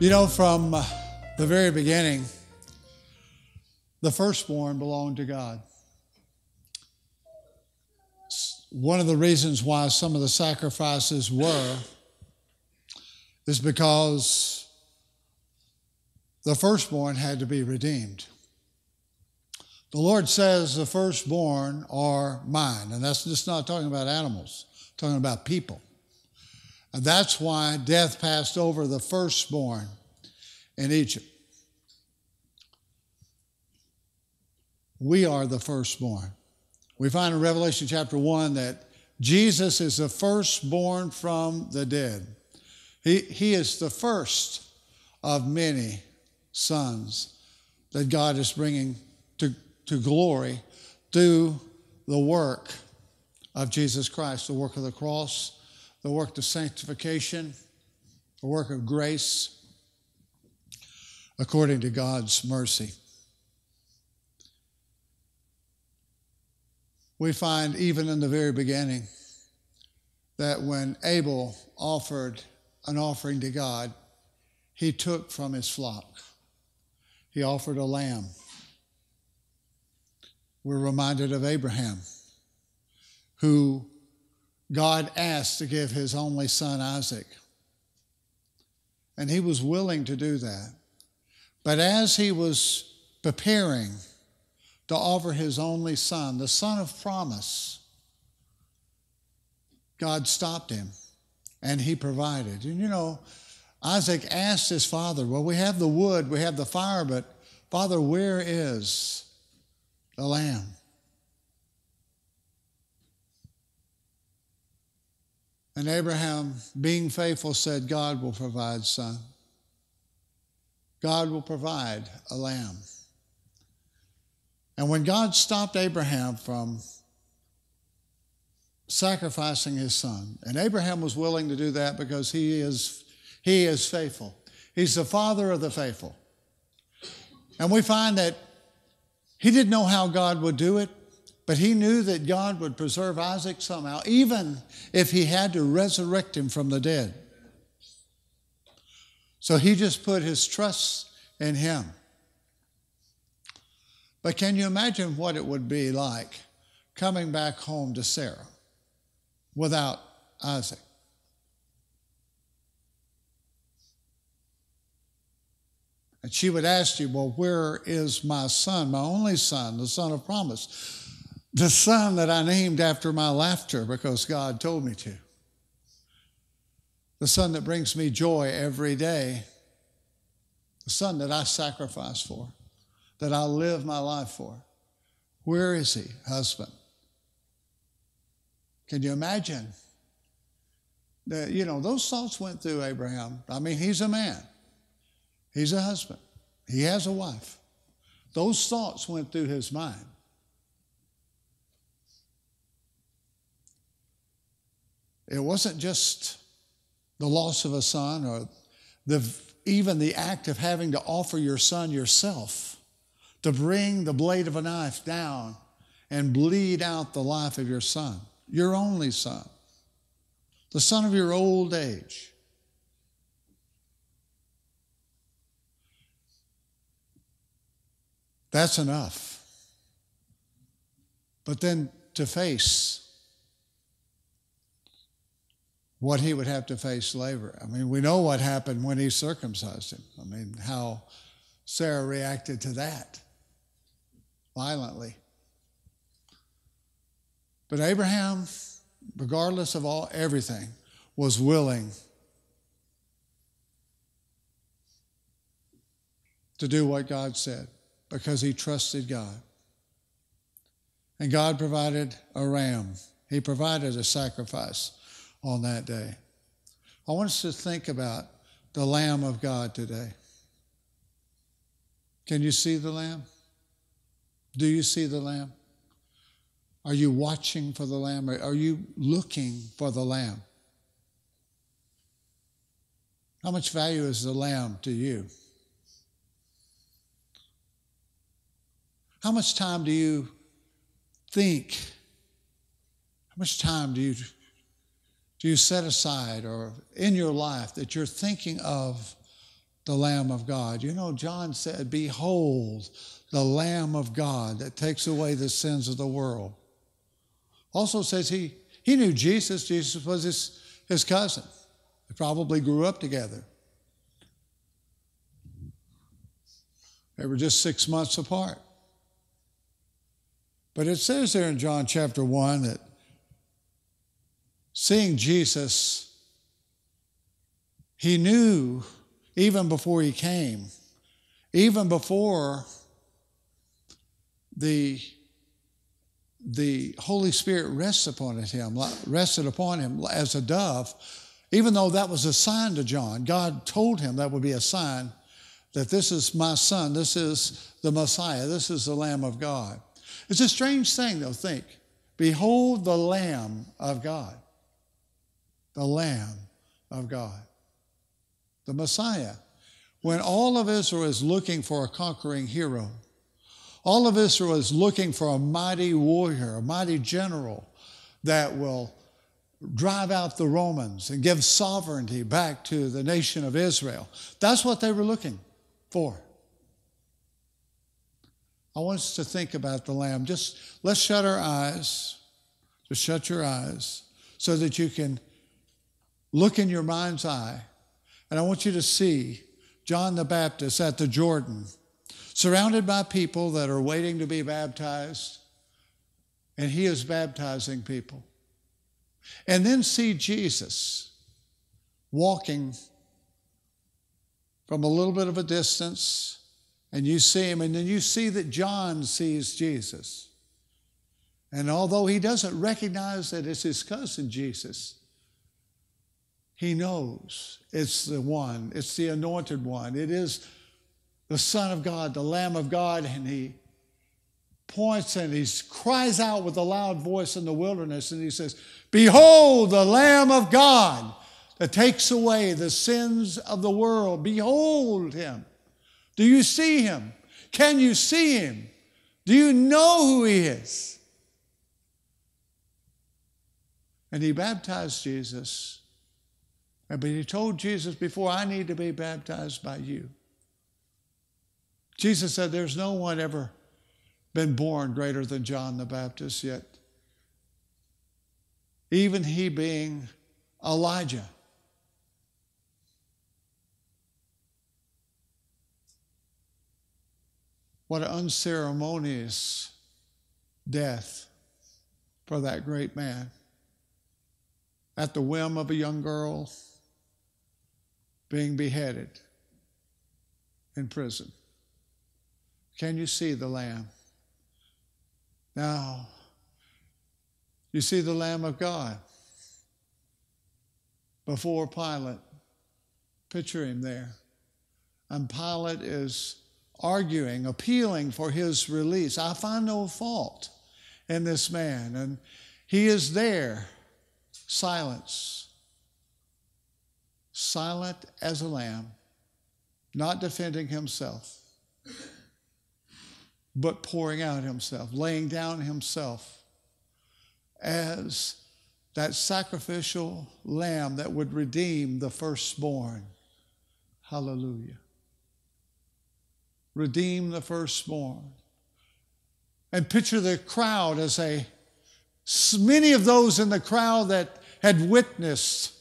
You know, from uh, the very beginning, the firstborn belonged to God. One of the reasons why some of the sacrifices were is because the firstborn had to be redeemed. The Lord says the firstborn are mine, and that's just not talking about animals, talking about people. And that's why death passed over the firstborn in Egypt. We are the firstborn. We find in Revelation chapter 1 that Jesus is the firstborn from the dead. He, he is the first of many sons that God is bringing to, to glory through the work of Jesus Christ, the work of the cross, the work of sanctification, the work of grace, according to God's mercy. We find even in the very beginning that when Abel offered an offering to God, he took from his flock. He offered a lamb. We're reminded of Abraham, who God asked to give his only son Isaac. And he was willing to do that. But as he was preparing to offer his only son, the son of promise, God stopped him and he provided. And you know, Isaac asked his father, Well, we have the wood, we have the fire, but Father, where is the lamb? And Abraham, being faithful, said, God will provide, son. God will provide a lamb. And when God stopped Abraham from sacrificing his son, and Abraham was willing to do that because he is, he is faithful, he's the father of the faithful. And we find that he didn't know how God would do it, but he knew that God would preserve Isaac somehow, even if he had to resurrect him from the dead. So he just put his trust in him. But can you imagine what it would be like coming back home to Sarah without Isaac? And she would ask you, Well, where is my son, my only son, the son of promise? The son that I named after my laughter because God told me to. The son that brings me joy every day. The son that I sacrifice for, that I live my life for. Where is he, husband? Can you imagine? That, you know, those thoughts went through Abraham. I mean, he's a man, he's a husband, he has a wife. Those thoughts went through his mind. It wasn't just the loss of a son or the, even the act of having to offer your son yourself to bring the blade of a knife down and bleed out the life of your son, your only son, the son of your old age. That's enough. But then to face what he would have to face later. I mean, we know what happened when he circumcised him. I mean, how Sarah reacted to that violently. But Abraham, regardless of all everything, was willing to do what God said because he trusted God. And God provided a ram. He provided a sacrifice on that day. I want us to think about the Lamb of God today. Can you see the Lamb? Do you see the Lamb? Are you watching for the Lamb? Are you looking for the Lamb? How much value is the Lamb to you? How much time do you think? How much time do you do you set aside or in your life that you're thinking of the Lamb of God. You know, John said, Behold, the Lamb of God that takes away the sins of the world. Also says he, he knew Jesus. Jesus was his, his cousin. They probably grew up together. They were just six months apart. But it says there in John chapter 1 that seeing Jesus, he knew even before he came, even before the, the Holy Spirit rested upon him, rested upon him as a dove, even though that was a sign to John. God told him that would be a sign that this is my son, this is the Messiah, this is the Lamb of God. It's a strange thing, though, think. Behold the Lamb of God. The Lamb of God. The Messiah. When all of Israel is looking for a conquering hero, all of Israel is looking for a mighty warrior, a mighty general that will drive out the Romans and give sovereignty back to the nation of Israel. That's what they were looking for. I want us to think about the Lamb. Just let's shut our eyes. Just shut your eyes so that you can look in your mind's eye. And I want you to see John the Baptist at the Jordan, surrounded by people that are waiting to be baptized, and he is baptizing people. And then see Jesus walking from a little bit of a distance, and you see him, and then you see that John sees Jesus. And although he doesn't recognize that it's his cousin Jesus, he knows it's the one, it's the anointed one. It is the Son of God, the Lamb of God, and he points and he cries out with a loud voice in the wilderness and he says, Behold, the Lamb of God that takes away the sins of the world. Behold him. Do you see him? Can you see him? Do you know who he is? And he baptized Jesus. But he told Jesus before, I need to be baptized by you. Jesus said, There's no one ever been born greater than John the Baptist yet. Even he being Elijah. What an unceremonious death for that great man. At the whim of a young girl being beheaded in prison. Can you see the Lamb? Now, you see the Lamb of God before Pilate. Picture him there. And Pilate is arguing, appealing for his release. I find no fault in this man. And he is there, silence, silent as a lamb, not defending himself, but pouring out himself, laying down himself as that sacrificial lamb that would redeem the firstborn. Hallelujah redeem the firstborn. And picture the crowd as a, many of those in the crowd that had witnessed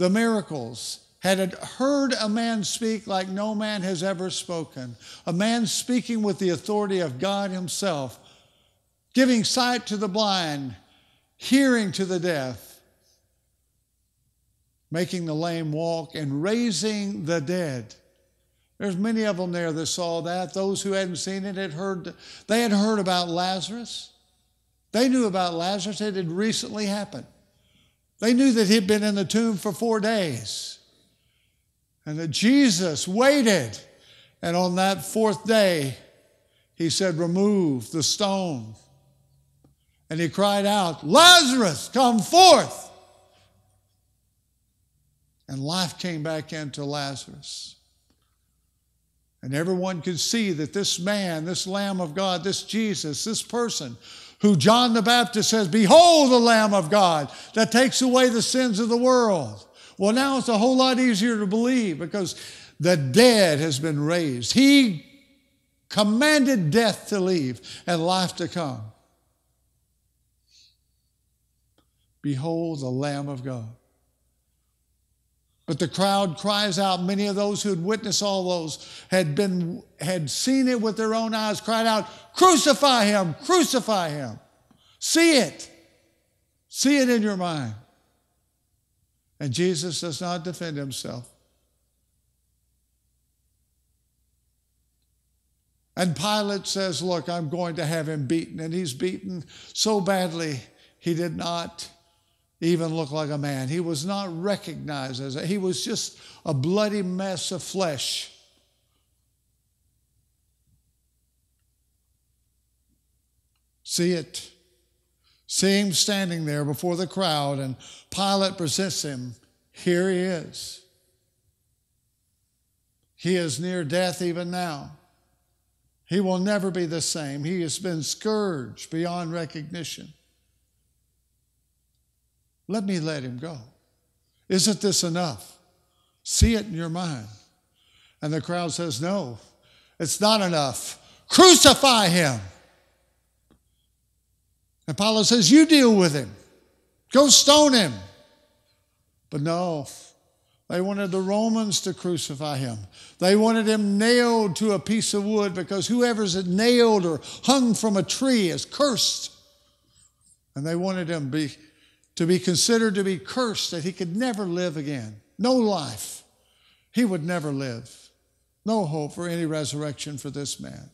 the miracles had heard a man speak like no man has ever spoken, a man speaking with the authority of God Himself, giving sight to the blind, hearing to the deaf, making the lame walk, and raising the dead. There's many of them there that saw that. Those who hadn't seen it had heard, they had heard about Lazarus. They knew about Lazarus. It had recently happened. They knew that he'd been in the tomb for four days and that Jesus waited. And on that fourth day, he said, Remove the stone. And he cried out, Lazarus, come forth. And life came back into Lazarus. And everyone could see that this man, this Lamb of God, this Jesus, this person who John the Baptist says, Behold the Lamb of God that takes away the sins of the world. Well, now it's a whole lot easier to believe because The dead has been raised. He commanded death to leave and life to come. Behold the Lamb of God. But the crowd cries out. Many of those who had witnessed all those had been had seen it with their own eyes, cried out, Crucify him, crucify him. See it. See it in your mind. And Jesus does not defend himself. And Pilate says, Look, I'm going to have him beaten. And he's beaten so badly, he did not even look like a man. He was not recognized as a, he was just a bloody mess of flesh. See it. See him standing there before the crowd, and Pilate presents him. Here he is. He is near death even now. He will never be the same. He has been scourged beyond recognition. Let me let him go. Isn't this enough? See it in your mind. And the crowd says, No, it's not enough. Crucify him. And Pilate says, You deal with him. Go stone him. But no, they wanted the Romans to crucify him. They wanted him nailed to a piece of wood because whoever's nailed or hung from a tree is cursed. And they wanted him to be, to be considered to be cursed, that he could never live again. No life. He would never live. No hope for any resurrection for this man.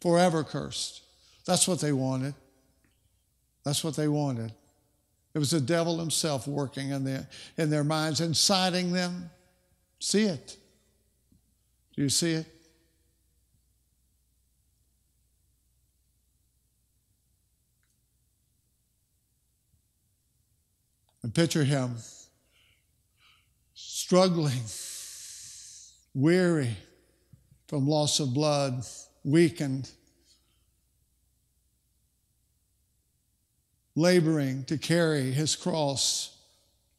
Forever cursed. That's what they wanted. That's what they wanted. It was the devil himself working in their, in their minds, inciting them. See it. Do you see it? And picture him struggling, weary from loss of blood, weakened laboring to carry his cross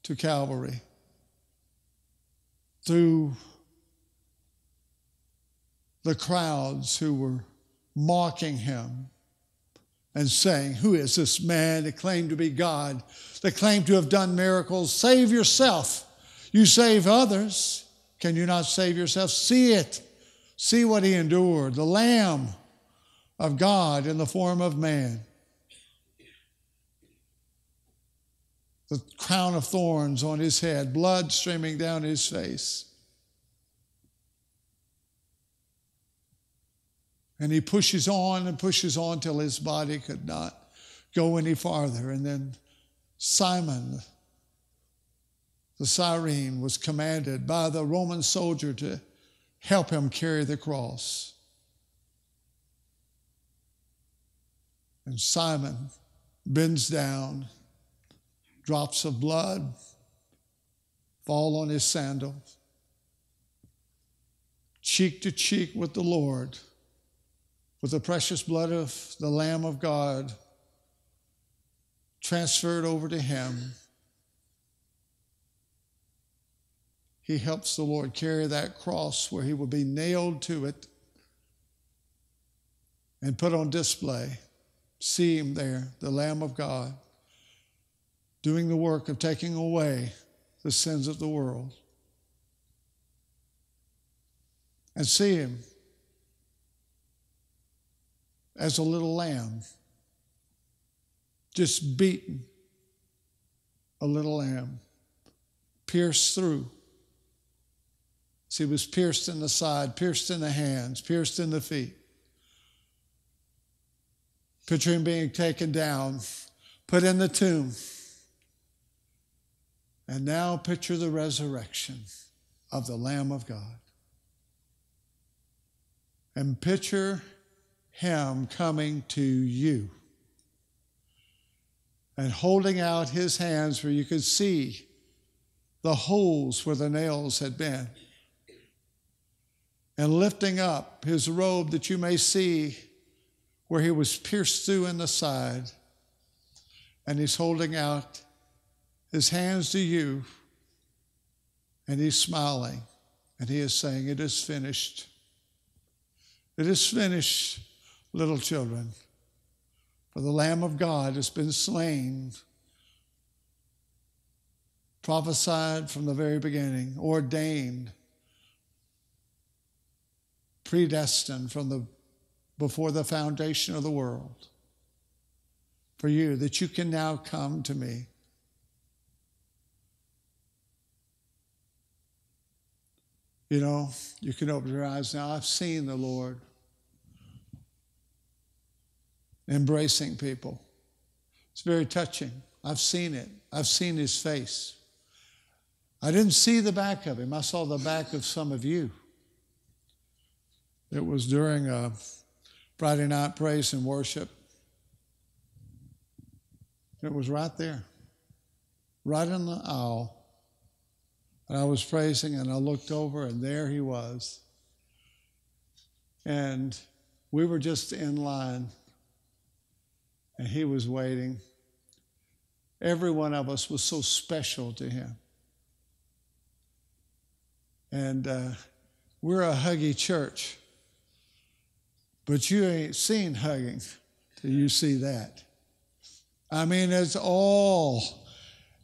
to Calvary. Through the crowds who were mocking him and saying, Who is this man that claimed to be God, that claimed to have done miracles? Save yourself. You save others. Can you not save yourself? See it. See what he endured. The Lamb of God in the form of man. the crown of thorns on his head, blood streaming down his face. And he pushes on and pushes on till his body could not go any farther. And then Simon, the Cyrene, was commanded by the Roman soldier to help him carry the cross. And Simon bends down drops of blood fall on his sandal, cheek to cheek with the Lord, with the precious blood of the Lamb of God transferred over to him. He helps the Lord carry that cross where he will be nailed to it and put on display. See him there, the Lamb of God doing the work of taking away the sins of the world. And see him as a little lamb, just beaten, a little lamb, pierced through. See, was pierced in the side, pierced in the hands, pierced in the feet. Picture him being taken down, put in the tomb. And now picture the resurrection of the Lamb of God. And picture him coming to you and holding out his hands where you could see the holes where the nails had been, and lifting up his robe that you may see where he was pierced through in the side, and he's holding out his hands to you, and he's smiling And he is saying, It is finished. It is finished, little children. For the Lamb of God has been slain, prophesied from the very beginning, ordained, predestined from the before the foundation of the world for you that you can now come to me. You know, you can open your eyes now. I've seen the Lord embracing people. It's very touching. I've seen it. I've seen his face. I didn't see the back of him, I saw the back of some of you. It was during a Friday night praise and worship. It was right there, right in the aisle. And I was praising, and I looked over, and there he was. And we were just in line, and he was waiting. Every one of us was so special to him. And uh, we're a huggy church, but you ain't seen hugging till you see that. I mean, it's all.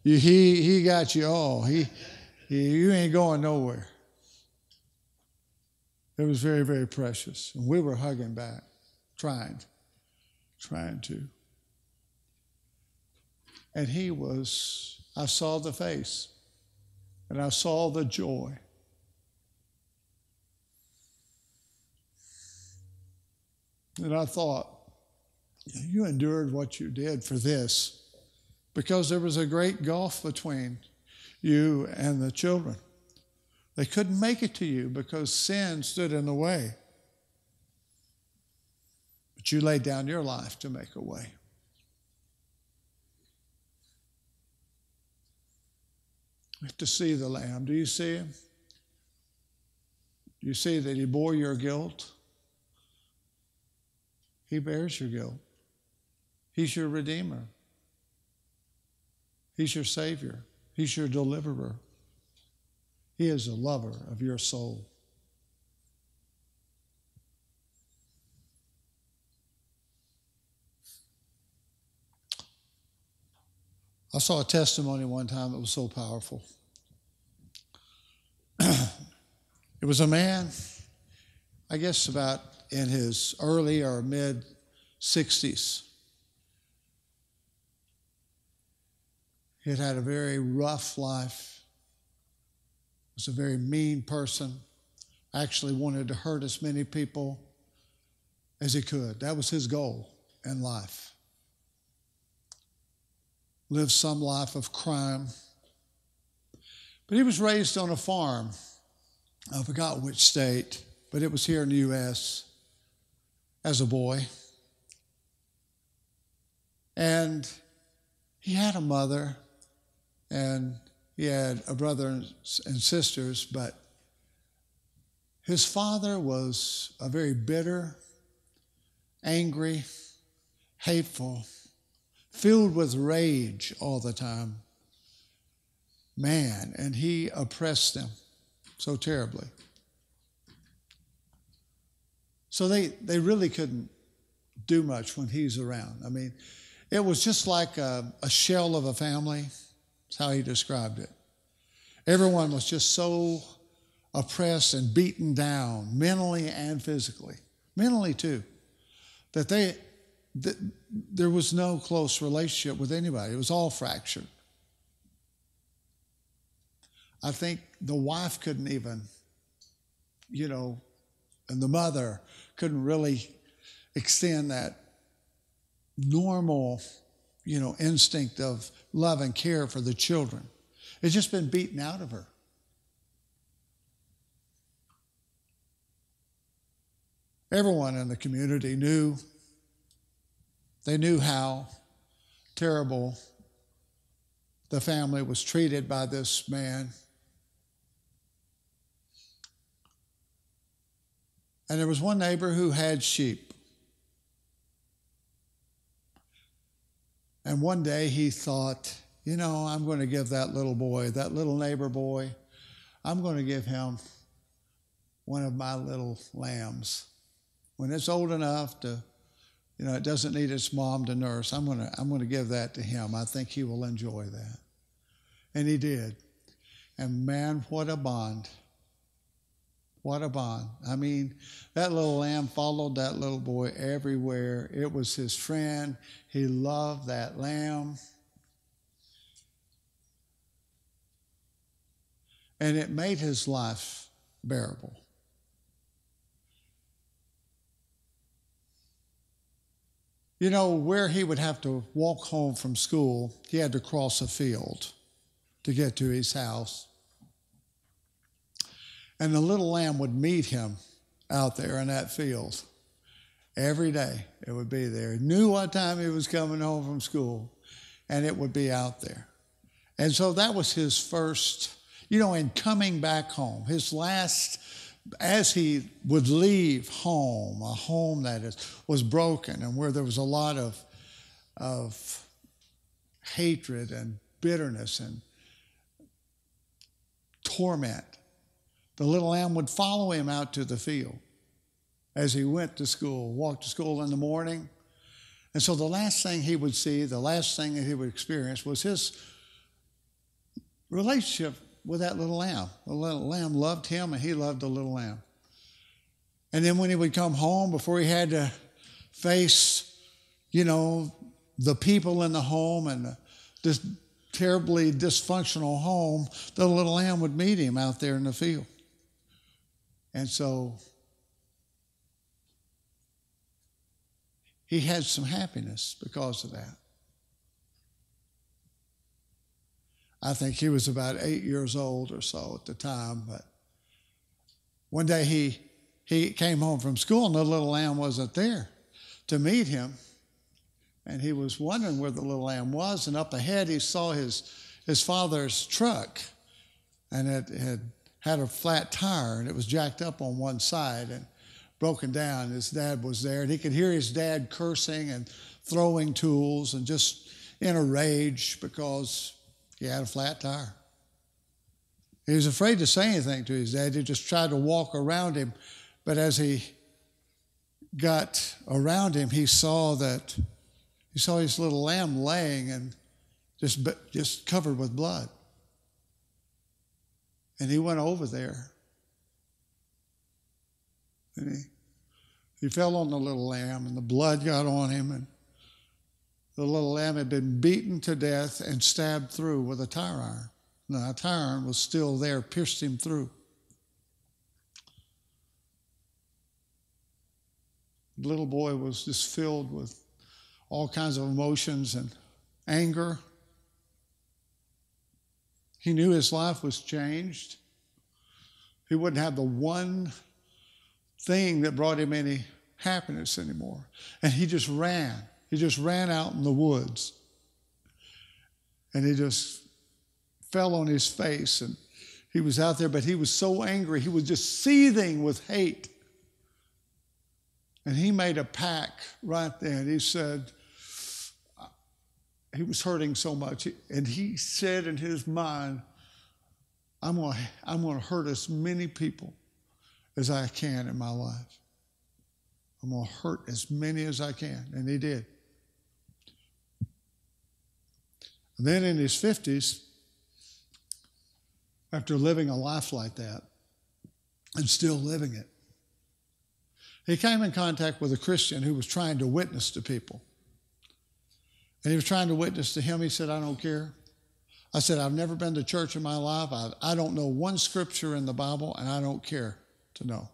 He, he got you all. He, he, you ain't going nowhere. It was very, very precious. And we were hugging back, trying, trying to. And he was, I saw the face and I saw the joy. And I thought, you endured what you did for this because there was a great gulf between you and the children. They couldn't make it to you because sin stood in the way. But you laid down your life to make a way. We have to see the Lamb. Do you see him? Do you see that he bore your guilt? He bears your guilt. He's your Redeemer. He's your Savior. He's your deliverer. He is a lover of your soul. I saw a testimony one time that was so powerful. it was a man, I guess about in his early or mid 60s. He had had a very rough life, was a very mean person, actually wanted to hurt as many people as he could. That was his goal in life. Lived some life of crime. But he was raised on a farm. I forgot which state, but it was here in the U.S. as a boy. And he had a mother and he had a brother and sisters, but his father was a very bitter, angry, hateful, filled with rage all the time man, and he oppressed them so terribly. So they, they really couldn't do much when he's around. I mean, it was just like a, a shell of a family. That's how he described it. Everyone was just so oppressed and beaten down, mentally and physically, mentally too, that they that there was no close relationship with anybody. It was all fractured. I think the wife couldn't even, you know, and the mother couldn't really extend that normal you know, instinct of love and care for the children. It's just been beaten out of her. Everyone in the community knew, they knew how terrible the family was treated by this man. And there was one neighbor who had sheep. And one day he thought, you know, I'm going to give that little boy, that little neighbor boy, I'm going to give him one of my little lambs. When it's old enough to, you know, it doesn't need its mom to nurse, I'm going to I'm going to give that to him. I think he will enjoy that. And he did. And man, what a bond. What a bond. I mean, that little lamb followed that little boy everywhere. It was his friend. He loved that lamb. And it made his life bearable. You know, where he would have to walk home from school, he had to cross a field to get to his house. And the little lamb would meet him out there in that field. Every day it would be there. He knew what time he was coming home from school, and it would be out there. And so that was his first, you know, in coming back home, his last, as he would leave home, a home that is, was broken and where there was a lot of, of hatred and bitterness and torment the little lamb would follow him out to the field as he went to school, walked to school in the morning. And so the last thing he would see, the last thing that he would experience was his relationship with that little lamb. The little lamb loved him and he loved the little lamb. And then when he would come home, before he had to face, you know, the people in the home and this terribly dysfunctional home, the little lamb would meet him out there in the field. And so he had some happiness because of that. I think he was about eight years old or so at the time, but one day he he came home from school and the little lamb wasn't there to meet him. And he was wondering where the little lamb was, and up ahead he saw his his father's truck, and it had had a flat tire and it was jacked up on one side and broken down. His dad was there and he could hear his dad cursing and throwing tools and just in a rage because he had a flat tire. He was afraid to say anything to his dad. He just tried to walk around him. But as he got around him, he saw that he saw his little lamb laying and just, just covered with blood. And he went over there. And he, he fell on the little lamb, and the blood got on him. And the little lamb had been beaten to death and stabbed through with a tire iron. Now, a tire iron was still there, pierced him through. The little boy was just filled with all kinds of emotions and anger he knew his life was changed. He wouldn't have the one thing that brought him any happiness anymore. And he just ran. He just ran out in the woods. And he just fell on his face and he was out there, but he was so angry. He was just seething with hate. And he made a pact right then. He said, he was hurting so much. And he said in his mind, I'm going to I'm going to hurt as many people as I can in my life. I'm going to hurt as many as I can. And he did. And then in his 50s, after living a life like that and still living it, he came in contact with a Christian who was trying to witness to people. And he was trying to witness to him. He said, I don't care. I said, I've never been to church in my life. I, I don't know one scripture in the Bible, and I don't care to know.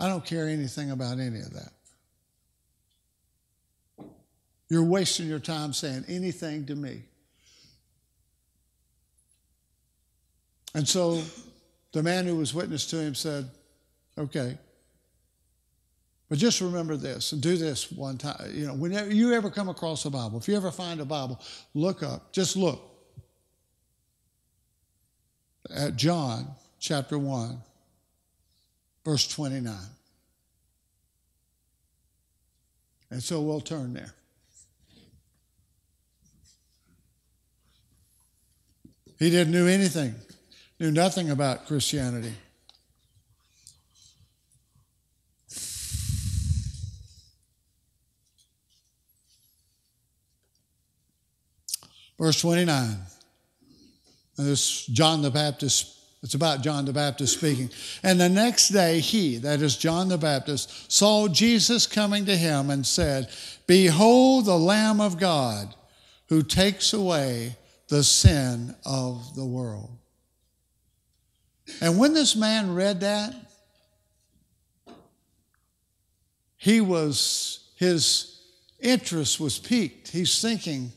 I don't care anything about any of that. You're wasting your time saying anything to me. And so the man who was witness to him said, Okay, but just remember this and do this one time. You know, whenever you ever come across a Bible, if you ever find a Bible, look up, just look at John chapter 1, verse 29. And so we'll turn there. He didn't do anything, knew nothing about Christianity. Verse 29. And this John the Baptist, it's about John the Baptist speaking. And the next day, he, that is John the Baptist, saw Jesus coming to him and said, Behold the Lamb of God who takes away the sin of the world. And when this man read that, he was, his interest was piqued. He's thinking,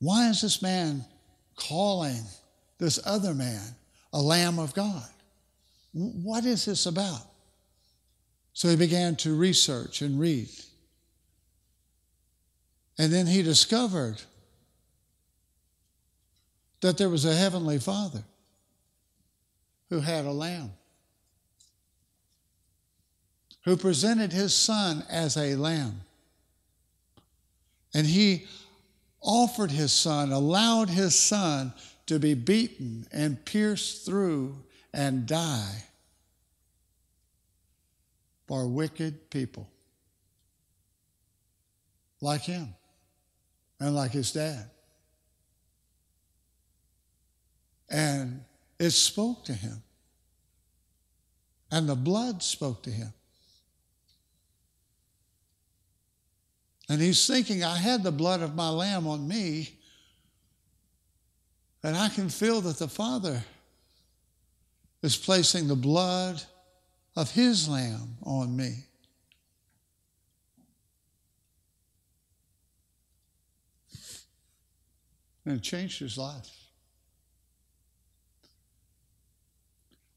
why is this man calling this other man a Lamb of God? What is this about? So he began to research and read. And then he discovered that there was a heavenly Father who had a lamb, who presented his son as a lamb. And he offered his son, allowed his son to be beaten and pierced through and die for wicked people like him and like his dad. And it spoke to him. And the blood spoke to him. And he's thinking, I had the blood of my lamb on me, and I can feel that the Father is placing the blood of his lamb on me. And it changed his life.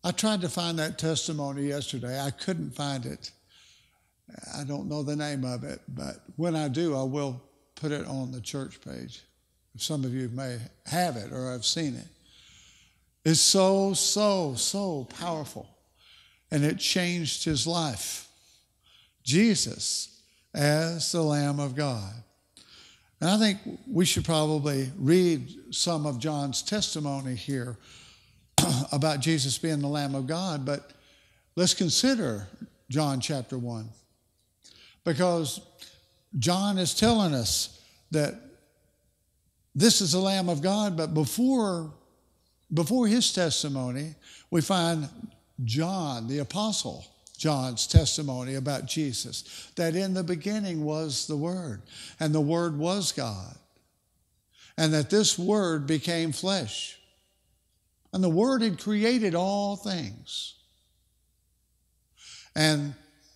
I tried to find that testimony yesterday. I couldn't find it. I don't know the name of it, but when I do, I will put it on the church page. Some of you may have it or have seen it. It's so, so, so powerful. And it changed his life. Jesus as the Lamb of God. And I think we should probably read some of John's testimony here about Jesus being the Lamb of God, but let's consider John chapter 1. Because John is telling us that this is the Lamb of God, but before, before his testimony, we find John, the apostle, John's testimony about Jesus, that in the beginning was the Word, and the Word was God, and that this Word became flesh and the Word had created all things. And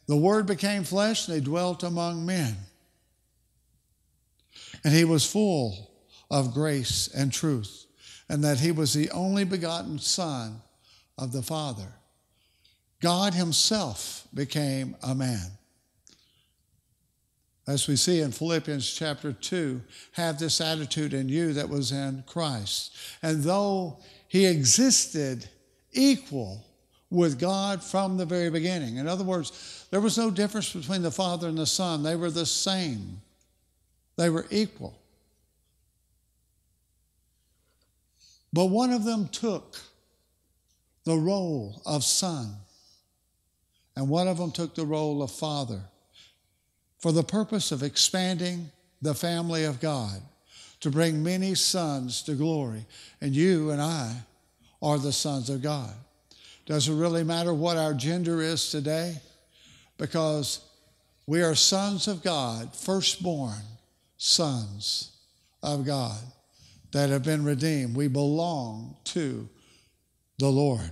the Word became flesh, and He dwelt among men. And He was full of grace and truth, and that He was the only begotten Son of the Father. God Himself became a man. As we see in Philippians chapter 2, have this attitude in you that was in Christ. And though he existed equal with God from the very beginning. In other words, there was no difference between the Father and the Son, they were the same, they were equal. But one of them took the role of son, and one of them took the role of father for the purpose of expanding the family of God to bring many sons to glory. And you and I are the sons of God. Does it really matter what our gender is today? Because we are sons of God, firstborn sons of God that have been redeemed. We belong to the Lord.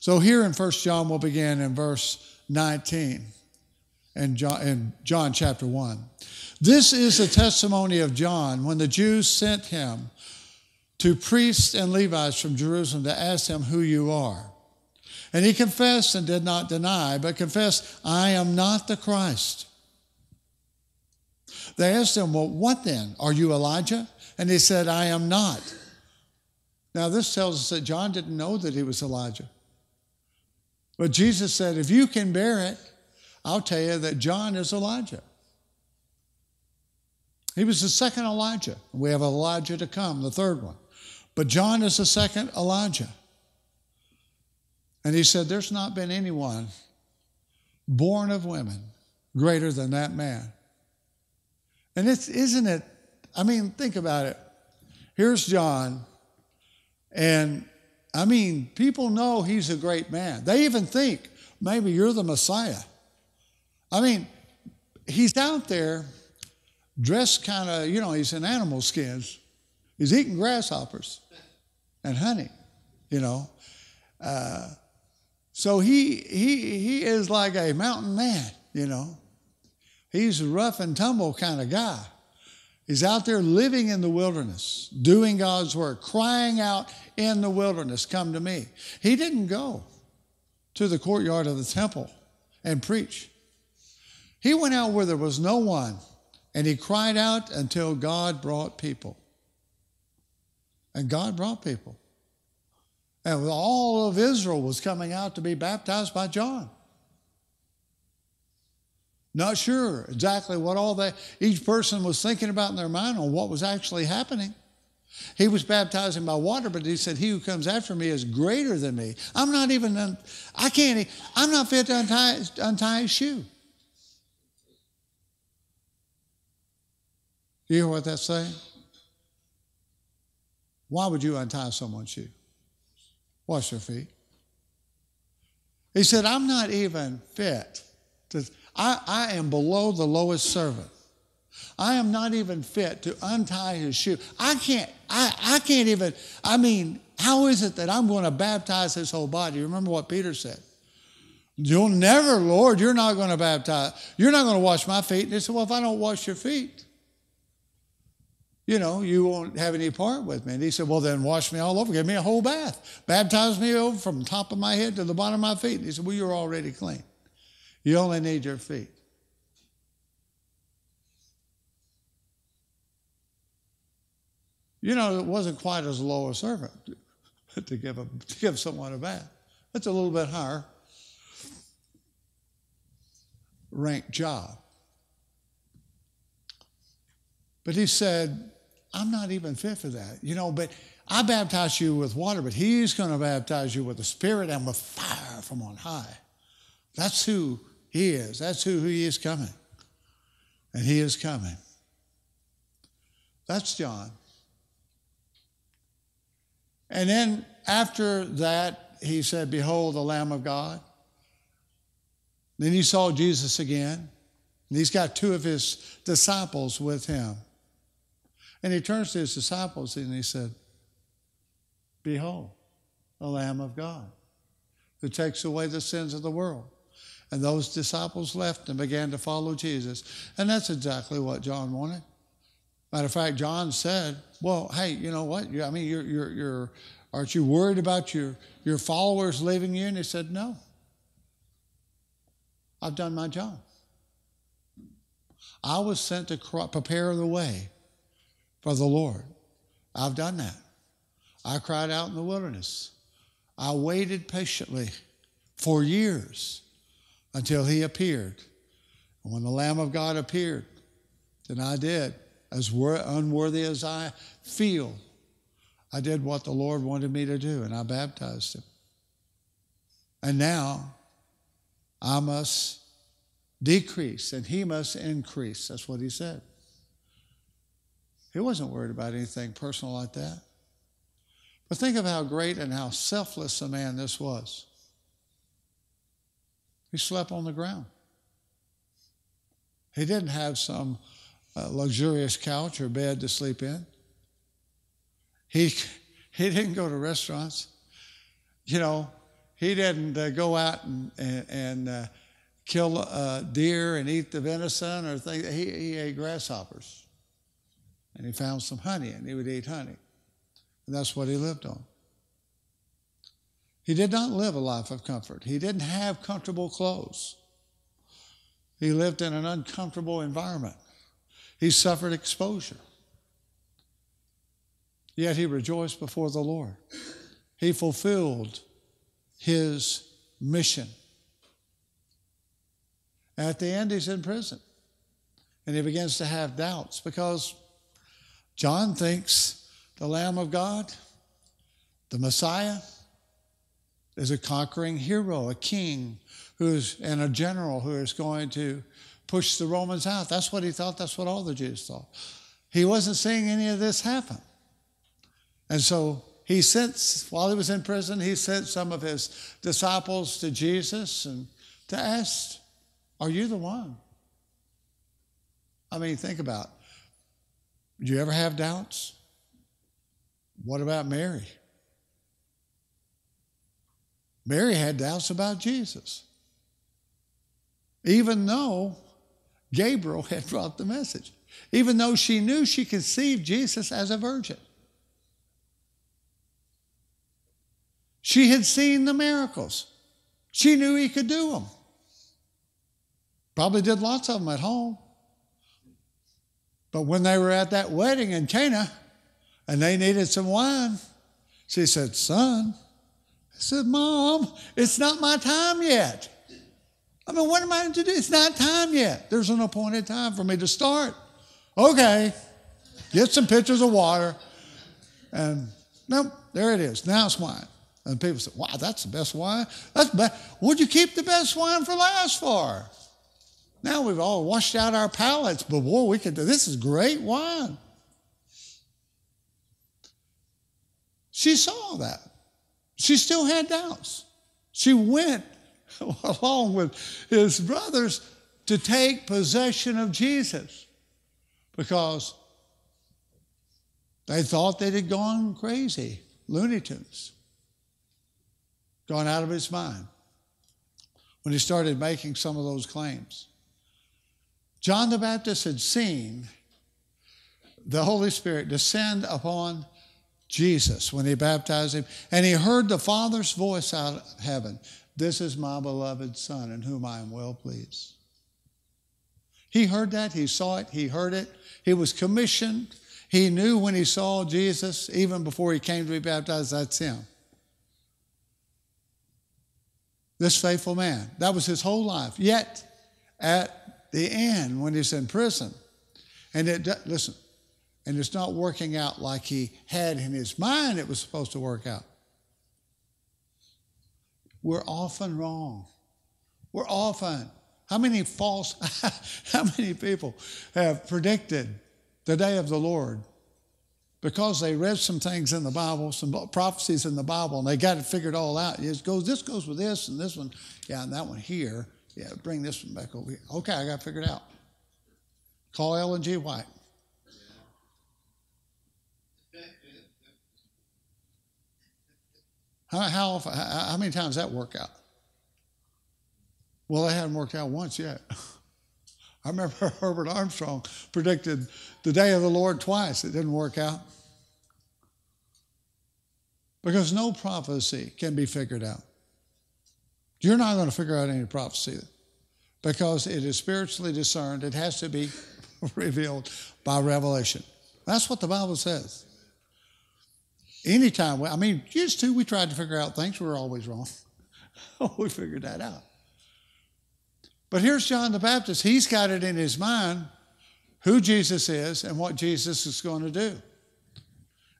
So here in 1 John, we'll begin in verse 19 in John, in John chapter 1. This is the testimony of John when the Jews sent him to priests and Levites from Jerusalem to ask him who you are. And he confessed and did not deny, but confessed, I am not the Christ. They asked him, Well, what then? Are you Elijah? And he said, I am not. Now, this tells us that John didn't know that he was Elijah. But Jesus said, If you can bear it, I'll tell you that John is Elijah. He was the second Elijah. We have Elijah to come, the third one. But John is the second Elijah. And he said, There's not been anyone born of women greater than that man. And it's, isn't it I mean, think about it. Here's John, and I mean, people know he's a great man. They even think maybe you're the Messiah. I mean, he's out there dressed kind of, you know, he's in animal skins. He's eating grasshoppers and honey, you know. Uh, so he, he, he is like a mountain man, you know. He's a rough and tumble kind of guy. He's out there living in the wilderness, doing God's work, crying out in the wilderness, Come to me. He didn't go to the courtyard of the temple and preach. He went out where there was no one and he cried out until God brought people. And God brought people. And all of Israel was coming out to be baptized by John. Not sure exactly what all that each person was thinking about in their mind on what was actually happening. He was baptizing by water, but he said, He who comes after me is greater than me. I'm not even, I can't, I'm not fit to untie, untie his shoe. Do you hear what that's saying? Why would you untie someone's shoe? Wash their feet. He said, I'm not even fit to, I, I am below the lowest servant. I am not even fit to untie his shoe. I can't, I, I can't even, I mean, how is it that I'm going to baptize his whole body? Remember what Peter said. You'll never, Lord, you're not going to baptize, you're not going to wash my feet. And he said, Well, if I don't wash your feet, you know, you won't have any part with me. And he said, Well, then wash me all over. Give me a whole bath. Baptize me over from top of my head to the bottom of my feet. And he said, Well, you're already clean. You only need your feet. You know, it wasn't quite as low a servant to give, a, to give someone a bath. That's a little bit higher ranked job. But he said, I'm not even fit for that. You know, but I baptize you with water, but he's going to baptize you with the Spirit and with fire from on high. That's who he is. That's who he is coming. And he is coming. That's John. And then after that, he said, Behold the Lamb of God. Then he saw Jesus again. And he's got two of his disciples with him. And he turns to his disciples and he said, Behold, the Lamb of God who takes away the sins of the world. And those disciples left and began to follow Jesus. And that's exactly what John wanted. Matter of fact, John said, Well, hey, you know what? I mean, you're, you're, you're, aren't you worried about your, your followers leaving you? And he said, No. I've done my job. I was sent to prepare the way for the Lord. I've done that. I cried out in the wilderness. I waited patiently for years until he appeared. And when the Lamb of God appeared, then I did, as unworthy as I feel, I did what the Lord wanted me to do, and I baptized him. And now I must decrease and he must increase. That's what he said. He wasn't worried about anything personal like that. But think of how great and how selfless a man this was. He slept on the ground. He didn't have some uh, luxurious couch or bed to sleep in. He, he didn't go to restaurants. You know, he didn't uh, go out and, and, and uh, kill a deer and eat the venison or things. He, he ate grasshoppers and he found some honey and he would eat honey. And that's what he lived on. He did not live a life of comfort. He didn't have comfortable clothes. He lived in an uncomfortable environment. He suffered exposure. Yet he rejoiced before the Lord. He fulfilled his mission. At the end, he's in prison. And he begins to have doubts because John thinks the Lamb of God, the Messiah, is a conquering hero, a king who's and a general who is going to push the Romans out. That's what he thought, that's what all the Jews thought. he wasn't seeing any of this happen. And so he sent, while he was in prison, he sent some of his disciples to Jesus and to ask, Are you the one? I mean, think about. Do you ever have doubts? What about Mary? Mary had doubts about Jesus, even though Gabriel had brought the message, even though she knew she conceived Jesus as a virgin. She had seen the miracles. She knew he could do them. Probably did lots of them at home. But when they were at that wedding in Cana and they needed some wine, she said, Son, I said, Mom, it's not my time yet. I mean, what am I to do? It's not time yet. There's an appointed time for me to start. Okay, get some pitchers of water. And nope, there it is. Now it's wine. And people say, wow, that's the best wine. That's be- What'd you keep the best wine for last for? Now we've all washed out our palates, but boy, we could do this is great wine. She saw that. She still had doubts. She went along with his brothers to take possession of Jesus because they thought they had gone crazy, Tunes gone out of his mind when he started making some of those claims. John the Baptist had seen the Holy Spirit descend upon Jesus when he baptized him, and he heard the Father's voice out of heaven This is my beloved Son, in whom I am well pleased. He heard that, he saw it, he heard it, he was commissioned. He knew when he saw Jesus, even before he came to be baptized, that's him this faithful man. That was his whole life. Yet, at the end, when he's in prison, and it, listen, and it's not working out like he had in his mind it was supposed to work out. We're often wrong. We're often. How many false, how many people have predicted the day of the Lord because they read some things in the Bible, some prophecies in the Bible, and they got it figured all out. It goes, this goes with this, and this one, yeah, and that one here. Yeah, bring this one back over here. Okay, I got it figured out. Call Ellen G. White. How, how, often, how, many times that work out? Well, they hadn't worked out once yet. I remember Herbert Armstrong predicted the day of the Lord twice. It didn't work out. Because no prophecy can be figured out. You're not going to figure out any prophecy because it is spiritually discerned. It has to be revealed by revelation. That's what the Bible says. Anytime, I mean, used to, we tried to figure out things, we were always wrong. we figured that out. But here's John the Baptist. He's got it in his mind who Jesus is and what Jesus is going to do.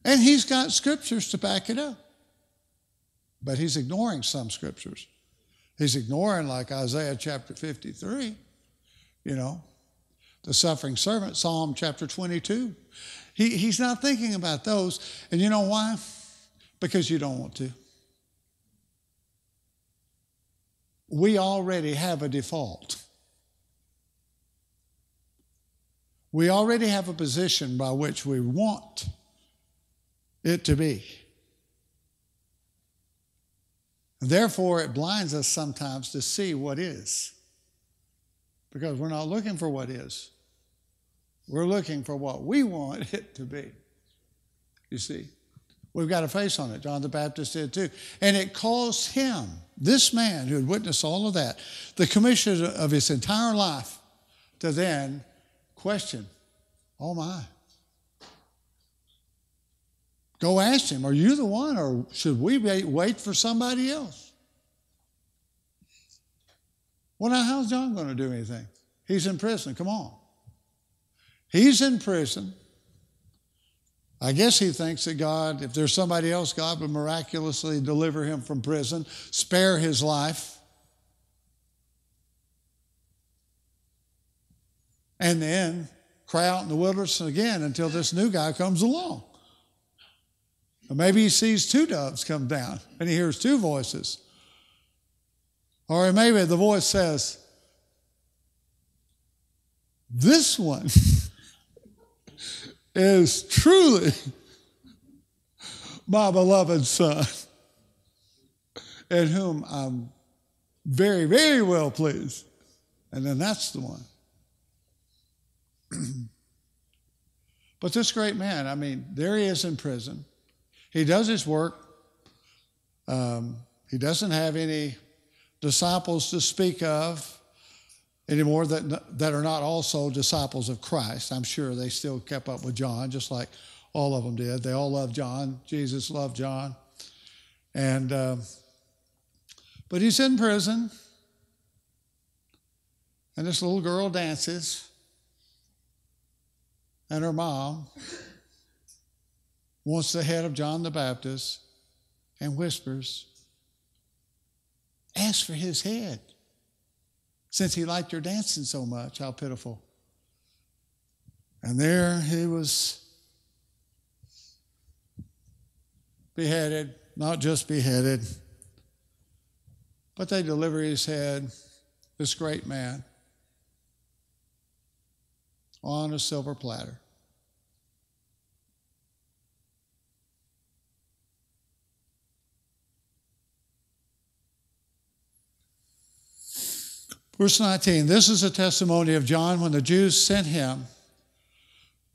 And he's got scriptures to back it up. But he's ignoring some scriptures. He's ignoring, like Isaiah chapter 53, you know, the suffering servant, Psalm chapter 22. He, he's not thinking about those. And you know why? Because you don't want to. We already have a default. We already have a position by which we want it to be. Therefore, it blinds us sometimes to see what is. Because we're not looking for what is. We're looking for what we want it to be. You see? We've got a face on it. John the Baptist did too. And it caused him, this man who had witnessed all of that, the commission of his entire life, to then question, oh my, Go ask him, Are you the one, or should we wait for somebody else? Well, now, how's John going to do anything? He's in prison. Come on. He's in prison. I guess he thinks that God, if there's somebody else, God would miraculously deliver him from prison, spare his life. And then cry out in the wilderness again until this new guy comes along. Or maybe he sees two doves come down and he hears two voices. Or maybe the voice says, This one is truly my beloved Son, in whom I'm very, very well pleased. And then that's the one. but this great man, I mean, there he is in prison. He does his work. Um, he doesn't have any disciples to speak of anymore that, that are not also disciples of Christ. I'm sure they still kept up with John, just like all of them did. They all loved John. Jesus loved John. And, uh, but he's in prison. And this little girl dances. And her mom wants the head of John the Baptist and whispers, Ask for his head. Since he liked your dancing so much, how pitiful. And there he was beheaded, not just beheaded, but they deliver his head, this great man, on a silver platter. Verse 19 This is a testimony of John when the Jews sent him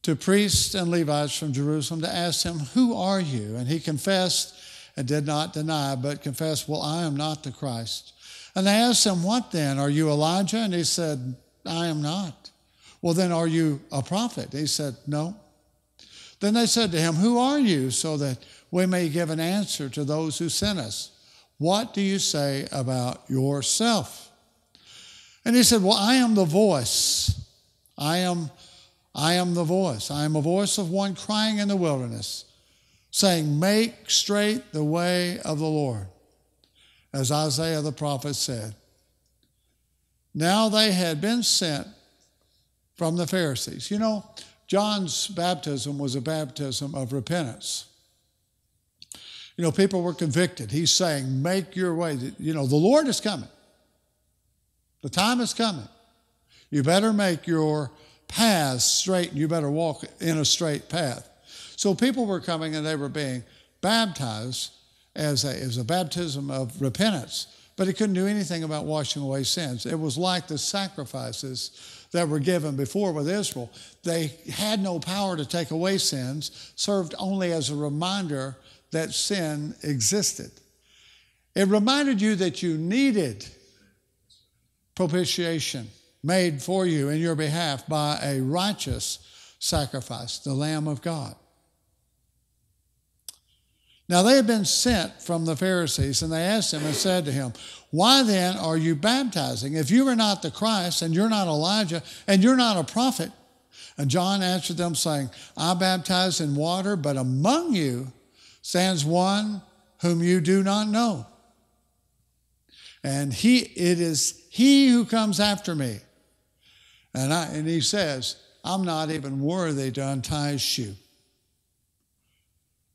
to priests and Levites from Jerusalem to ask him, Who are you? And he confessed and did not deny, but confessed, Well, I am not the Christ. And they asked him, What then? Are you Elijah? And he said, I am not. Well, then are you a prophet? He said, No. Then they said to him, Who are you? So that we may give an answer to those who sent us. What do you say about yourself? And he said, Well, I am the voice. I am, I am the voice. I am a voice of one crying in the wilderness, saying, Make straight the way of the Lord, as Isaiah the prophet said. Now they had been sent from the Pharisees. You know, John's baptism was a baptism of repentance. You know, people were convicted. He's saying, Make your way. You know, the Lord is coming. The time is coming. You better make your paths straight and you better walk in a straight path. So people were coming and they were being baptized as a, as a baptism of repentance, but it couldn't do anything about washing away sins. It was like the sacrifices that were given before with Israel. They had no power to take away sins, served only as a reminder that sin existed. It reminded you that you needed propitiation made for you in your behalf by a righteous sacrifice, the Lamb of God. Now they had been sent from the Pharisees, and they asked him and said to him, Why then are you baptizing? If you are not the Christ, and you're not Elijah, and you're not a prophet. And John answered them, saying, I baptize in water, but among you stands one whom you do not know. And he, it is he who comes after me. And, I, and he says, I'm not even worthy to untie his shoe.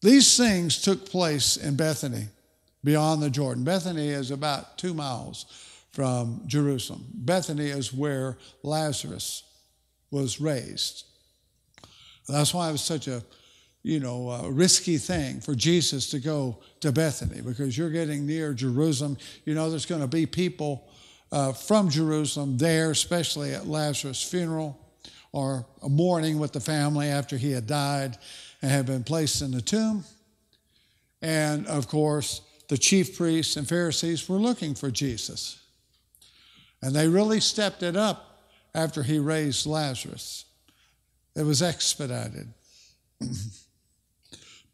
These things took place in Bethany, beyond the Jordan. Bethany is about two miles from Jerusalem. Bethany is where Lazarus was raised. That's why it was such a, you know, a risky thing for Jesus to go to Bethany because you're getting near Jerusalem. You know, there's going to be people uh, from Jerusalem there, especially at Lazarus' funeral or a mourning with the family after he had died and had been placed in the tomb. And of course, the chief priests and Pharisees were looking for Jesus. And they really stepped it up after he raised Lazarus. It was expedited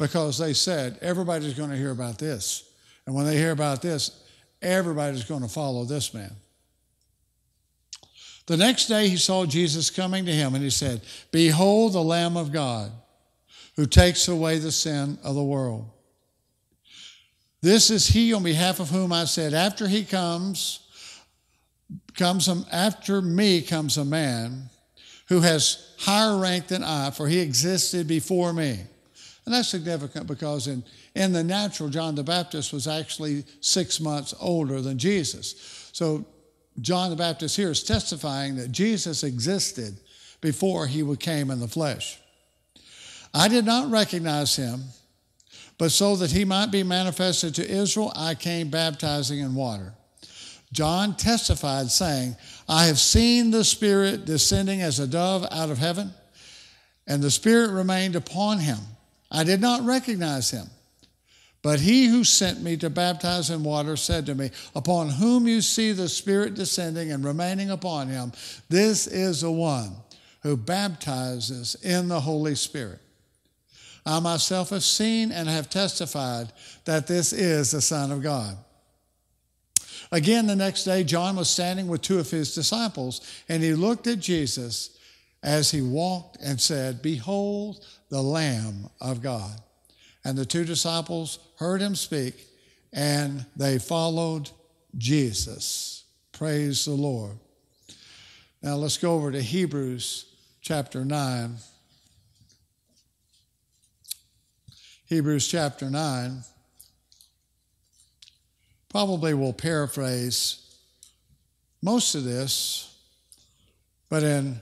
because they said, everybody's going to hear about this. And when they hear about this, everybody's going to follow this man. The next day he saw Jesus coming to him and he said, Behold the Lamb of God who takes away the sin of the world. This is he on behalf of whom I said, After he comes, comes after me comes a man who has higher rank than I, for he existed before me. And that's significant because in, in the natural, John the Baptist was actually six months older than Jesus. So John the Baptist here is testifying that Jesus existed before he came in the flesh. I did not recognize him, but so that he might be manifested to Israel, I came baptizing in water. John testified, saying, I have seen the Spirit descending as a dove out of heaven, and the Spirit remained upon him. I did not recognize him. But he who sent me to baptize in water said to me, Upon whom you see the Spirit descending and remaining upon him, this is the one who baptizes in the Holy Spirit. I myself have seen and have testified that this is the Son of God. Again, the next day, John was standing with two of his disciples, and he looked at Jesus as he walked and said, Behold the Lamb of God. And the two disciples heard him speak, and they followed Jesus. Praise the Lord. Now let's go over to Hebrews chapter 9. Hebrews chapter 9 probably will paraphrase most of this, but in,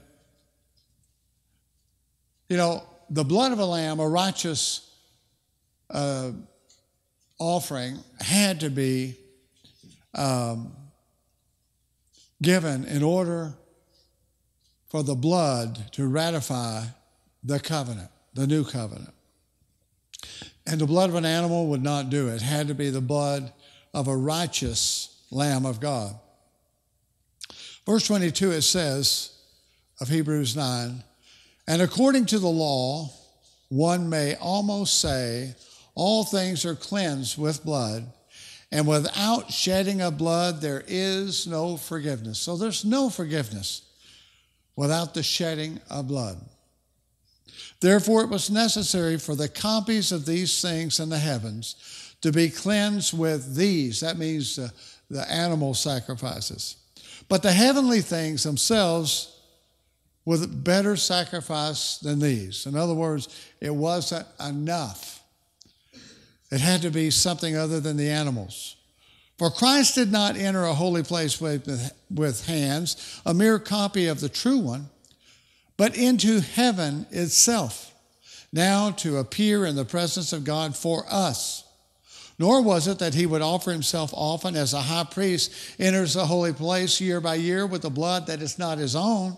you know, the blood of a lamb, a righteous uh, offering, had to be um, given in order for the blood to ratify the covenant, the new covenant. And the blood of an animal would not do it. It had to be the blood of a righteous Lamb of God. Verse 22, it says of Hebrews 9, and according to the law, one may almost say, all things are cleansed with blood, and without shedding of blood, there is no forgiveness. So there's no forgiveness without the shedding of blood. Therefore, it was necessary for the copies of these things in the heavens to be cleansed with these. That means the, the animal sacrifices. But the heavenly things themselves with better sacrifice than these. In other words, it wasn't enough. It had to be something other than the animals. For Christ did not enter a holy place with, with hands, a mere copy of the true one, but into heaven itself, now to appear in the presence of God for us. Nor was it that he would offer himself often as a high priest enters the holy place year by year with the blood that is not his own.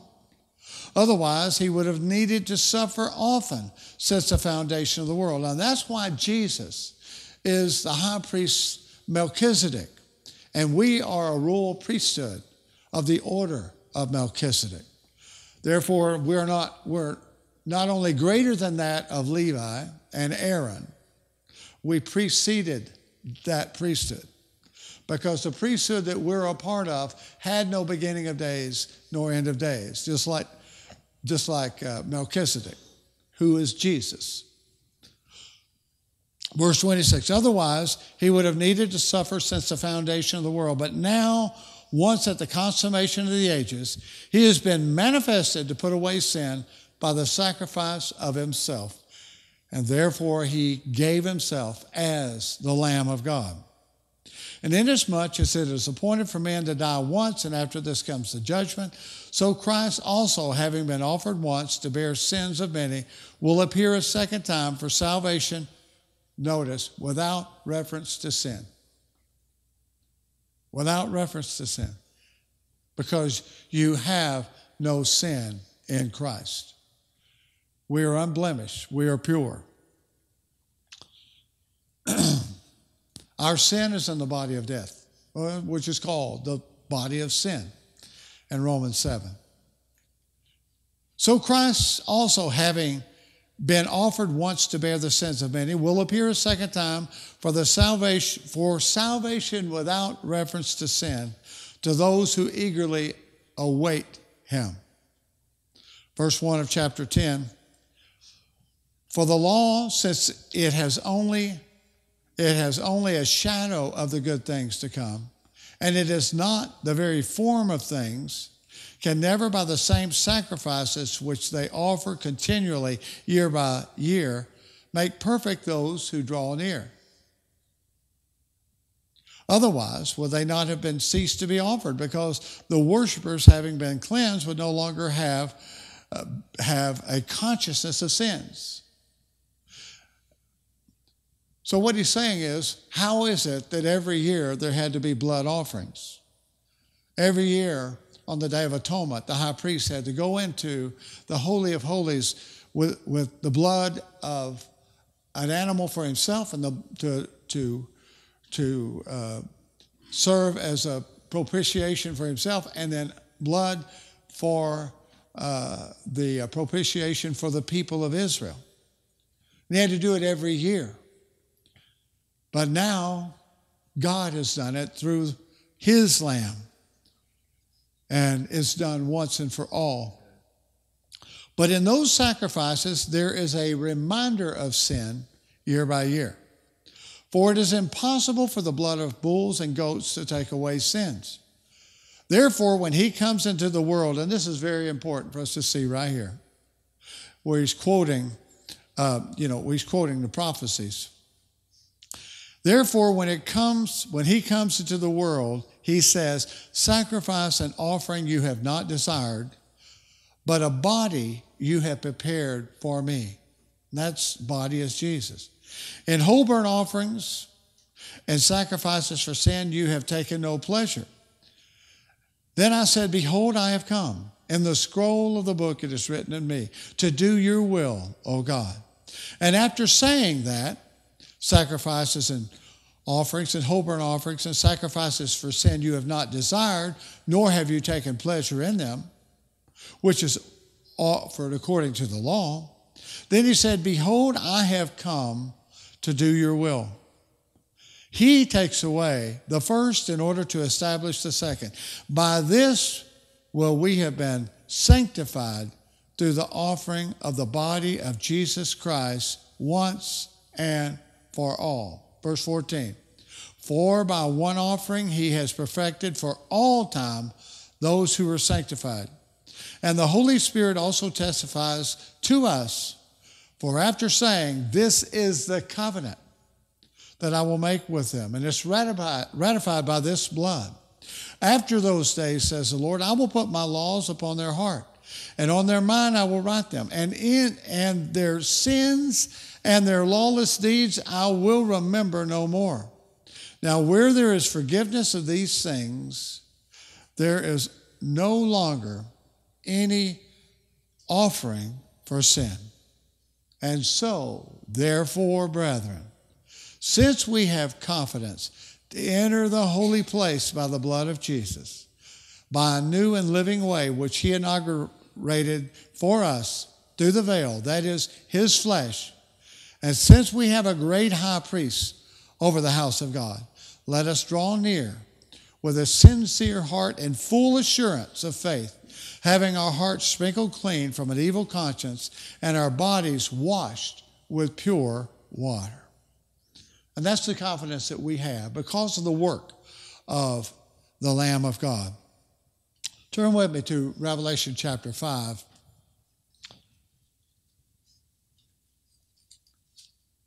Otherwise, he would have needed to suffer often since the foundation of the world. Now, that's why Jesus is the high priest Melchizedek, and we are a royal priesthood of the order of Melchizedek. Therefore, we're not, we're not only greater than that of Levi and Aaron, we preceded that priesthood because the priesthood that we're a part of had no beginning of days nor end of days, just like, just like uh, Melchizedek, who is Jesus. Verse 26 Otherwise, he would have needed to suffer since the foundation of the world. But now, once at the consummation of the ages, he has been manifested to put away sin by the sacrifice of himself and therefore he gave himself as the Lamb of God. And inasmuch as it is appointed for man to die once, and after this comes the judgment, so Christ also, having been offered once to bear sins of many, will appear a second time for salvation, notice, without reference to sin. Without reference to sin. Because you have no sin in Christ. We are unblemished. We are pure. Our sin is in the body of death, uh, which is called the body of sin in Romans 7. So Christ also, having been offered once to bear the sins of many, will appear a second time for the salvation for salvation without reference to sin to those who eagerly await him. Verse 1 of chapter 10 for the law, since it has only it has only a shadow of the good things to come, and it is not the very form of things, can never, by the same sacrifices which they offer continually year by year, make perfect those who draw near. Otherwise, would they not have been ceased to be offered? Because the worshippers, having been cleansed, would no longer have, uh, have a consciousness of sins. So, what he's saying is, how is it that every year there had to be blood offerings? Every year on the Day of Atonement, the high priest had to go into the Holy of Holies with, with the blood of an animal for himself and the, to, to to uh, serve as a propitiation for himself, and then blood for uh, the uh, propitiation for the people of Israel. And he had to do it every year. But now God has done it through his lamb, and it's done once and for all. But in those sacrifices, there is a reminder of sin year by year. For it is impossible for the blood of bulls and goats to take away sins. Therefore, when he comes into the world, and this is very important for us to see right here, where he's quoting, uh, you know, he's quoting the prophecies. Therefore, when it comes, when he comes into the world, he says, Sacrifice and offering you have not desired, but a body you have prepared for me. And that's body is Jesus. In whole burnt offerings and sacrifices for sin, you have taken no pleasure. Then I said, Behold, I have come. In the scroll of the book it is written in me, to do your will, O God. And after saying that, sacrifices and offerings and whole burnt offerings and sacrifices for sin you have not desired, nor have you taken pleasure in them, which is offered according to the law. Then he said, Behold, I have come to do your will. He takes away the first in order to establish the second. By this will we have been sanctified through the offering of the body of Jesus Christ once and for all. Verse 14. For by one offering he has perfected for all time those who are sanctified. And the Holy Spirit also testifies to us for after saying, This is the covenant that I will make with them, and it's ratified, ratified by this blood. After those days, says the Lord, I will put my laws upon their heart, and on their mind I will write them, and in and their sins and their lawless deeds I will remember no more. Now, where there is forgiveness of these things, there is no longer any offering for sin. And so, therefore, brethren, since we have confidence to enter the holy place by the blood of Jesus, by a new and living way which he inaugurated for us through the veil, that is, his flesh, and since we have a great high priest over the house of God, let us draw near with a sincere heart and full assurance of faith having our hearts sprinkled clean from an evil conscience and our bodies washed with pure water. And that's the confidence that we have because of the work of the Lamb of God. Turn with me to Revelation chapter 5.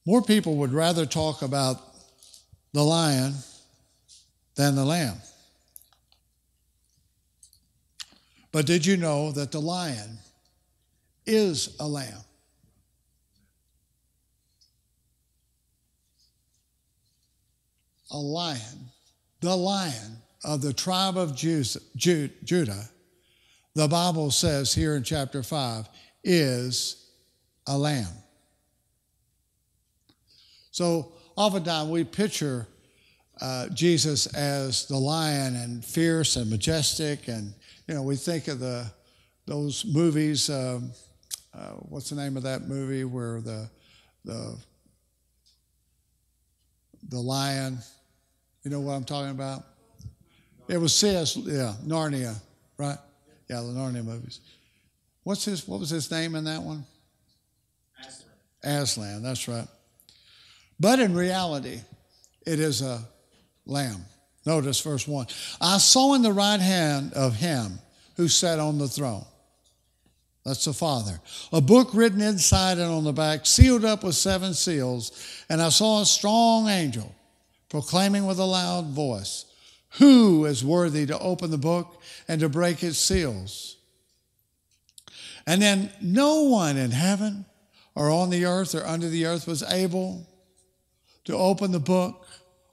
More people would rather talk about the lion than the lamb. But did you know that the lion is a lamb? A lion, the lion of the tribe of Judah, the Bible says here in chapter 5, is a lamb. So oftentimes we picture uh, Jesus as the lion and fierce and majestic and you know, we think of the those movies. Um, uh, what's the name of that movie where the the the lion? You know what I'm talking about? It was C.S. Yeah, Narnia, right? Yeah, the Narnia movies. What's his? What was his name in that one? Aslan. Aslan. That's right. But in reality, it is a lamb. Notice verse 1. I saw in the right hand of him who sat on the throne. That's the Father. A book written inside and on the back, sealed up with seven seals. And I saw a strong angel proclaiming with a loud voice, Who is worthy to open the book and to break its seals? And then no one in heaven or on the earth or under the earth was able to open the book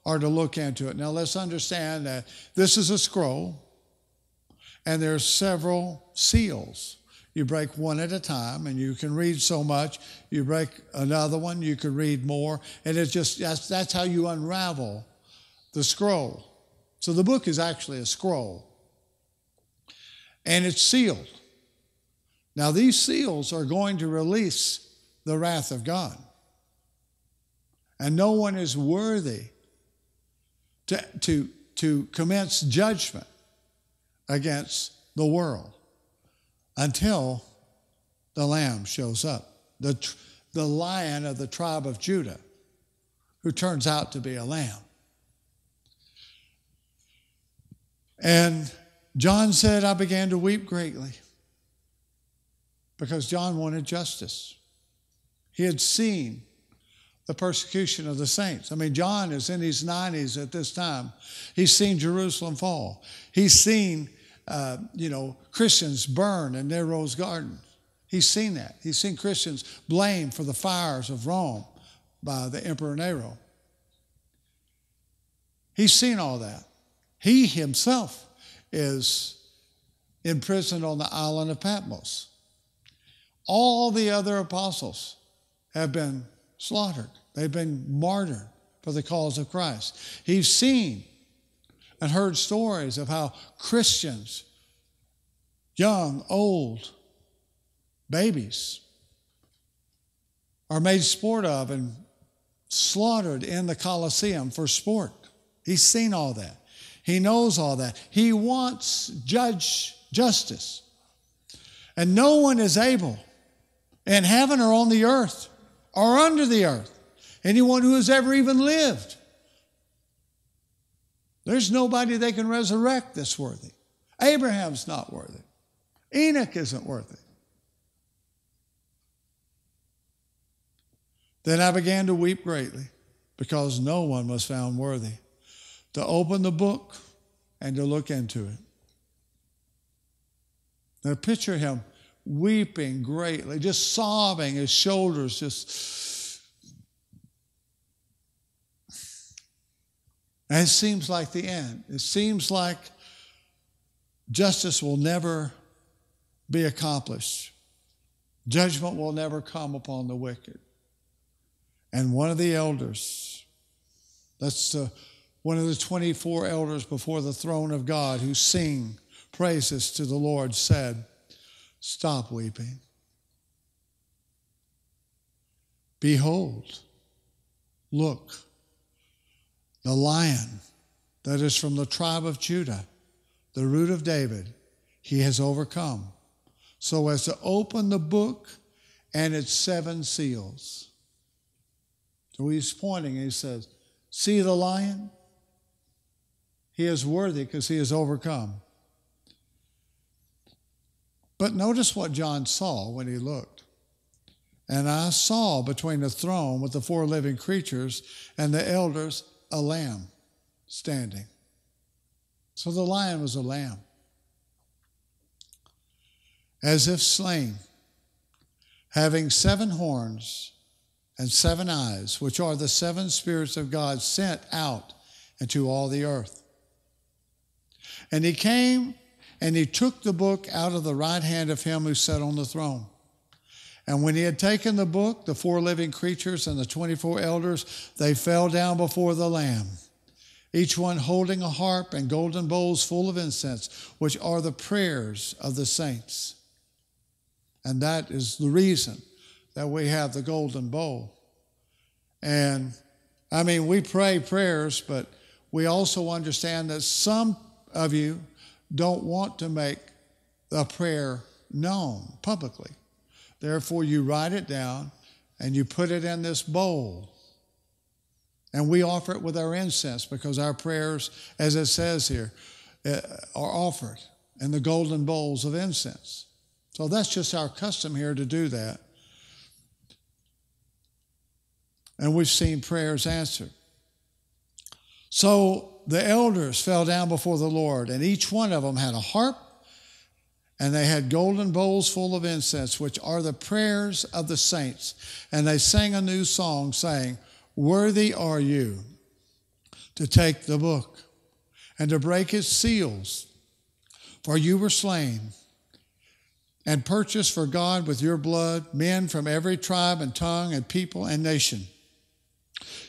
or to look into it. Now let's understand that this is a scroll and there's several seals. You break one at a time and you can read so much. You break another one, you can read more. And it's just, that's, that's how you unravel the scroll. So the book is actually a scroll and it's sealed. Now, these seals are going to release the wrath of God. And no one is worthy to, to, to commence judgment against the world until the Lamb shows up, the, the lion of the tribe of Judah, who turns out to be a lamb. And John said, I began to weep greatly because John wanted justice. He had seen the persecution of the saints. I mean, John is in his 90s at this time. He's seen Jerusalem fall. He's seen, uh, you know, Christians burn in Nero's garden. He's seen that. He's seen Christians blamed for the fires of Rome by the Emperor Nero. He's seen all that. He himself is imprisoned on the island of Patmos. All the other apostles have been slaughtered, they've been martyred for the cause of Christ. He's seen and heard stories of how Christians, young, old, babies, are made sport of and slaughtered in the Colosseum for sport. He's seen all that. He knows all that. He wants judge justice. And no one is able in heaven or on the earth or under the earth, anyone who has ever even lived. There's nobody they can resurrect that's worthy. Abraham's not worthy. Enoch isn't worthy. Then I began to weep greatly because no one was found worthy to open the book and to look into it. Now picture him weeping greatly, just sobbing, his shoulders just. And it seems like the end. It seems like justice will never be accomplished, judgment will never come upon the wicked. And one of the elders, that's the, one of the 24 elders before the throne of God who sing praises to the Lord, said, Stop weeping. Behold, look, the lion that is from the tribe of Judah, the root of David, he has overcome, so as to open the book and its seven seals. So he's pointing, he says, See the lion? He is worthy because he has overcome. But notice what John saw when he looked. And I saw between the throne with the four living creatures and the elders a lamb standing. So the lion was a lamb, as if slain, having seven horns and seven eyes, which are the seven spirits of God sent out into all the earth. And he came and he took the book out of the right hand of him who sat on the throne. And when he had taken the book, the four living creatures and the 24 elders, they fell down before the Lamb, each one holding a harp and golden bowls full of incense, which are the prayers of the saints. And that is the reason that we have the golden bowl. And I mean, we pray prayers, but we also understand that some of you don't want to make a prayer known publicly. Therefore, you write it down and you put it in this bowl. And we offer it with our incense because our prayers, as it says here, uh, are offered in the golden bowls of incense. So that's just our custom here to do that. And we've seen prayers answered. So the elders fell down before the Lord, and each one of them had a harp, and they had golden bowls full of incense, which are the prayers of the saints. And they sang a new song, saying, Worthy are you to take the book and to break its seals, for you were slain and purchased for God with your blood men from every tribe and tongue and people and nation.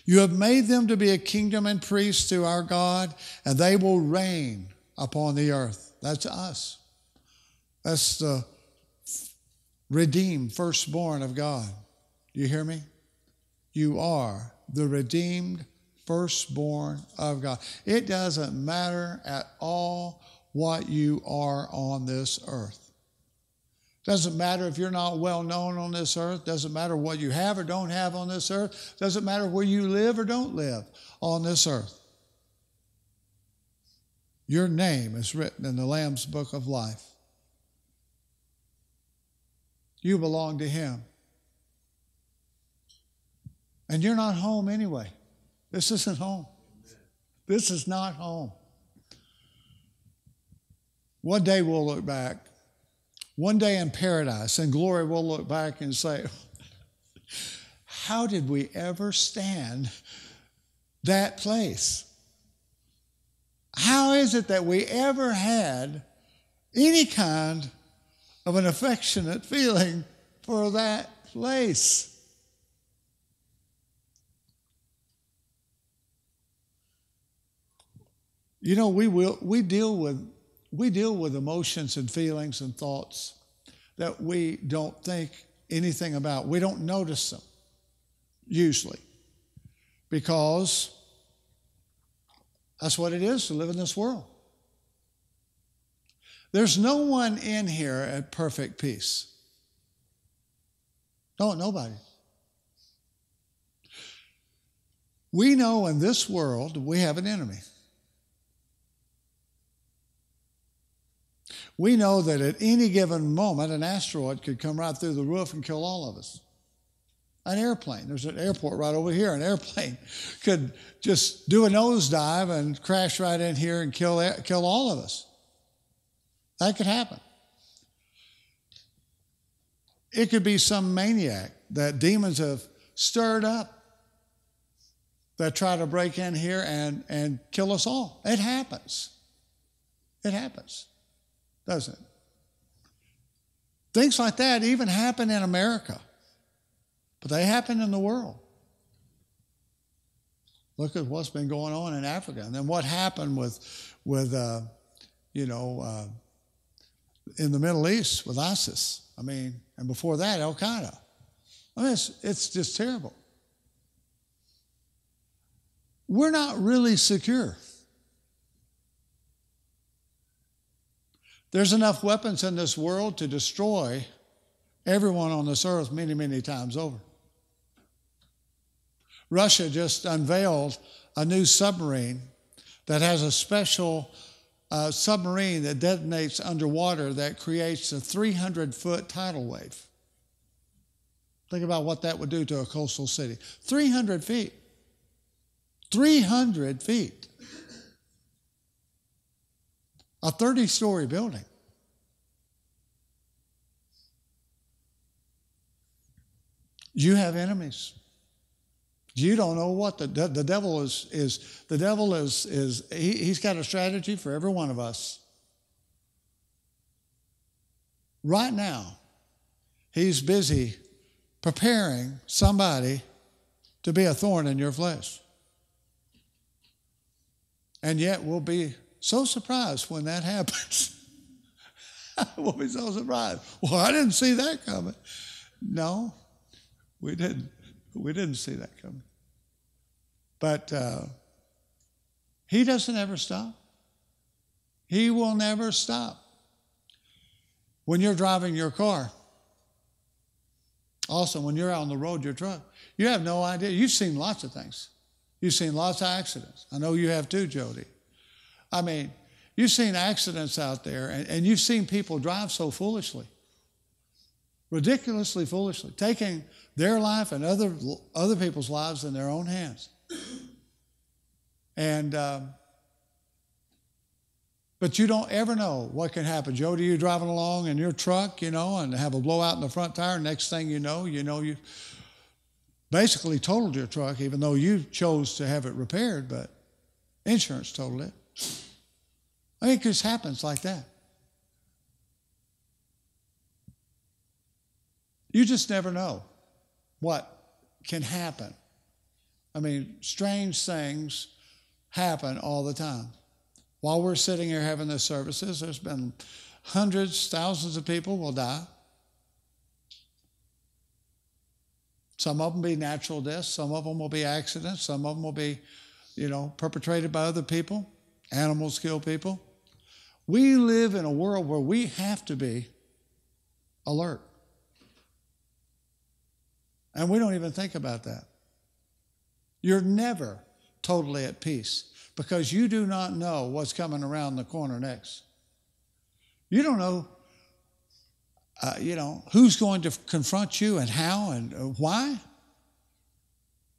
You have made them to be a kingdom and priests to our God, and they will reign upon the earth. That's us. That's the redeemed firstborn of God. Do you hear me? You are the redeemed firstborn of God. It doesn't matter at all what you are on this earth. Doesn't matter if you're not well known on this earth. Doesn't matter what you have or don't have on this earth. Doesn't matter where you live or don't live on this earth. Your name is written in the Lamb's book of life. You belong to Him. And you're not home anyway. This isn't home. This is not home. One day we'll look back one day in paradise, in glory, we'll look back and say, How did we ever stand that place? How is it that we ever had any kind of an affectionate feeling for that place? You know, we will we deal with we deal with emotions and feelings and thoughts that we don't think anything about. We don't notice them, usually, because that's what it is to live in this world. There's no one in here at perfect peace. No, nobody. We know in this world we have an enemy. We know that at any given moment, an asteroid could come right through the roof and kill all of us. An airplane, there's an airport right over here, an airplane could just do a nosedive and crash right in here and kill, kill all of us. That could happen. It could be some maniac that demons have stirred up that try to break in here and, and kill us all. It happens. It happens doesn't it? Things like that even happen in America, but they happen in the world. Look at what's been going on in Africa, and then what happened with, with uh, you know, uh, in the Middle East with ISIS. I mean, and before that, Al Qaeda. I mean, it's, it's just terrible. We're not really secure. There's enough weapons in this world to destroy everyone on this earth many, many times over. Russia just unveiled a new submarine that has a special uh, submarine that detonates underwater that creates a 300 foot tidal wave. Think about what that would do to a coastal city 300 feet. 300 feet a 30 story building. You have enemies. You don't know what the, the devil is, is the devil is, is he, he's got a strategy for every one of us. Right now, he's busy preparing somebody to be a thorn in your flesh. And yet we'll be so surprised when that happens. we'll be so surprised. Well, I didn't see that coming. No, we didn't. We didn't see that coming. But uh, he doesn't ever stop. He will never stop. When you're driving your car, also when you're out on the road, your truck, you have no idea. You've seen lots of things. You've seen lots of accidents. I know you have too, Jody. I mean, You've seen accidents out there, and, and you've seen people drive so foolishly, ridiculously foolishly, taking their life and other, other people's lives in their own hands. And, um, but you don't ever know what can happen. Jody, you're driving along in your truck, you know, and have a blowout in the front tire. Next thing you know, you know, you basically totaled your truck, even though you chose to have it repaired, but insurance totaled it. I mean, it just happens like that. You just never know what can happen. I mean, strange things happen all the time. While we're sitting here having these services, there's been hundreds, thousands of people will die. Some of them be natural deaths, some of them will be accidents, some of them will be, you know, perpetrated by other people. Animals kill people. We live in a world where we have to be alert. And we don't even think about that. You're never totally at peace because you do not know what's coming around the corner next. You don't know, uh, you know, who's going to confront you and how and uh, why.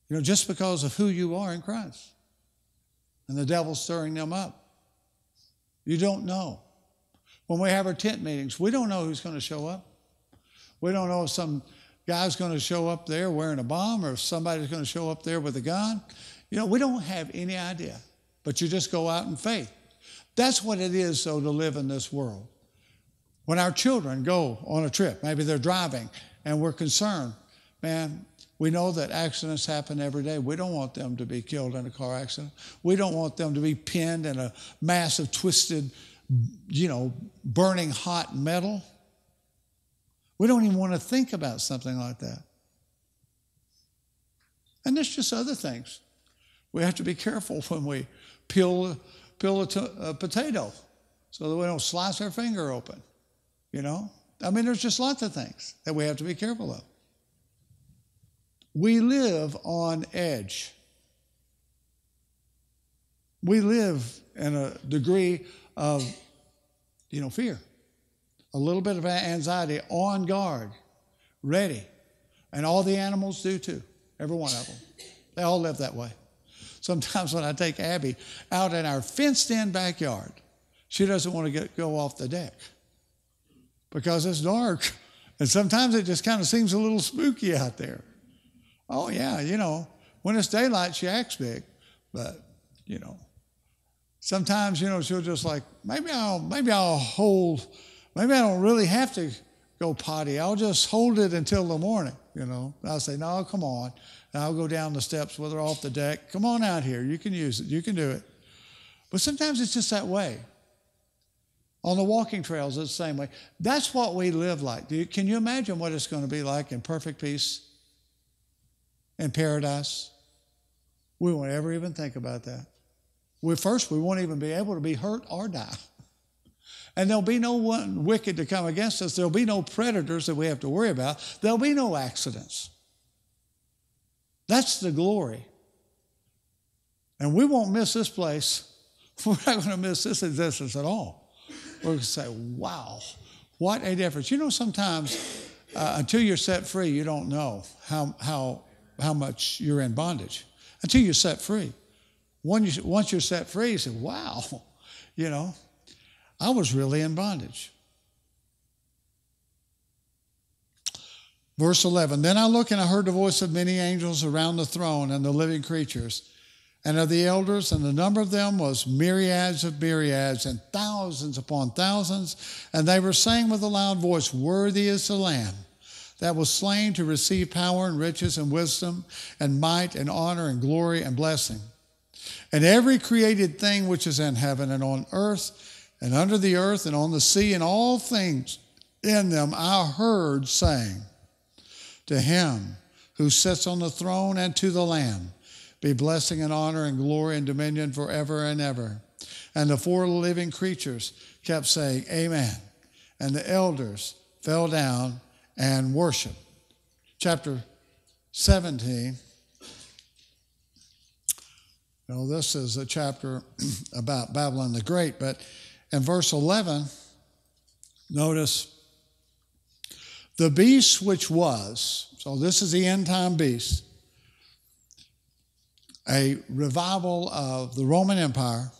You know, just because of who you are in Christ. And the devil's stirring them up. You don't know. When we have our tent meetings, we don't know who's going to show up. We don't know if some guy's going to show up there wearing a bomb or if somebody's going to show up there with a gun. You know, we don't have any idea, but you just go out in faith. That's what it is, though, to live in this world. When our children go on a trip, maybe they're driving, and we're concerned, man, we know that accidents happen every day. We don't want them to be killed in a car accident. We don't want them to be pinned in a mass of twisted, you know, burning hot metal. We don't even want to think about something like that. And there's just other things. We have to be careful when we peel, peel a, t- a potato so that we don't slice our finger open. You know? I mean, there's just lots of things that we have to be careful of. We live on edge. We live in a degree of, you know, fear, a little bit of anxiety, on guard, ready. And all the animals do too, every one of them. They all live that way. Sometimes when I take Abby out in our fenced in backyard, she doesn't want to get, go off the deck because it's dark. And sometimes it just kind of seems a little spooky out there. Oh, yeah, you know, when it's daylight, she acts big, but, you know, sometimes, you know, she'll just like, maybe I'll, maybe I'll hold, maybe I don't really have to go potty. I'll just hold it until the morning, you know. I'll say, no, come on. And I'll go down the steps with her off the deck. Come on out here. You can use it. You can do it. But sometimes it's just that way. On the walking trails, it's the same way. That's what we live like. You, can you imagine what it's going to be like in perfect peace? in paradise. We won't ever even think about that. We, first, we won't even be able to be hurt or die. And there'll be no one wicked to come against us. There'll be no predators that we have to worry about. There'll be no accidents. That's the glory. And we won't miss this place. We're not going to miss this existence at all. We're going to say, wow, what a difference. You know, sometimes uh, until you're set free, you don't know how, how how much you're in bondage until you're set free. Once you're set free, you say, wow, you know, I was really in bondage. Verse 11 Then I looked and I heard the voice of many angels around the throne and the living creatures and of the elders, and the number of them was myriads of myriads and thousands upon thousands. And they were saying with a loud voice, Worthy is the Lamb that was slain to receive power and riches and wisdom and might and honor and glory and blessing. And every created thing which is in heaven and on earth and under the earth and on the sea and all things in them, I heard saying, To him who sits on the throne and to the Lamb be blessing and honor and glory and dominion forever and ever. And the four living creatures kept saying, Amen. And the elders fell down and worship. Chapter 17. You know, this is a chapter about Babylon the Great, but in verse 11, notice the beast which was, so this is the end time beast, a revival of the Roman Empire,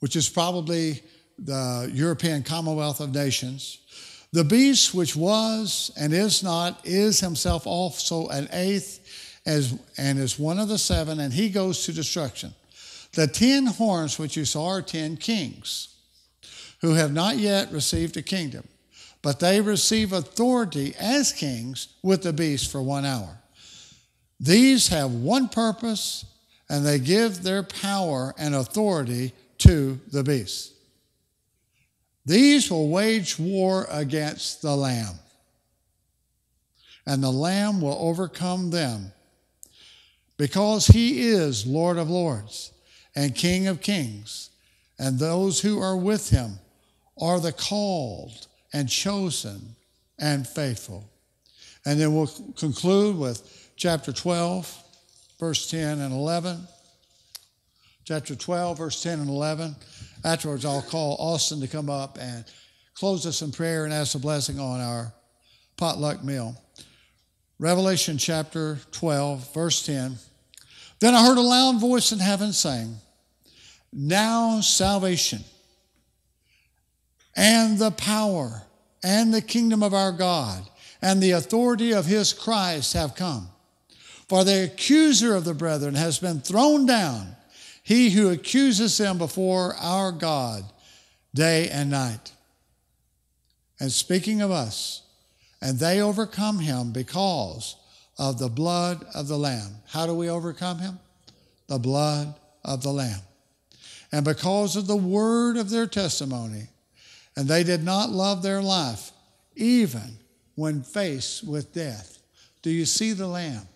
which is probably the European Commonwealth of Nations. The beast which was and is not is himself also an eighth as, and is one of the seven, and he goes to destruction. The ten horns which you saw are ten kings who have not yet received a kingdom, but they receive authority as kings with the beast for one hour. These have one purpose, and they give their power and authority to the beast. These will wage war against the Lamb, and the Lamb will overcome them because he is Lord of lords and King of kings, and those who are with him are the called and chosen and faithful. And then we'll conclude with chapter 12, verse 10 and 11. Chapter 12, verse 10 and 11. Afterwards, I'll call Austin to come up and close us in prayer and ask a blessing on our potluck meal. Revelation chapter 12, verse 10. Then I heard a loud voice in heaven saying, Now salvation and the power and the kingdom of our God and the authority of his Christ have come. For the accuser of the brethren has been thrown down, he who accuses them before our God day and night. And speaking of us, and they overcome him because of the blood of the Lamb. How do we overcome him? The blood of the Lamb. And because of the word of their testimony, and they did not love their life, even when faced with death. Do you see the Lamb?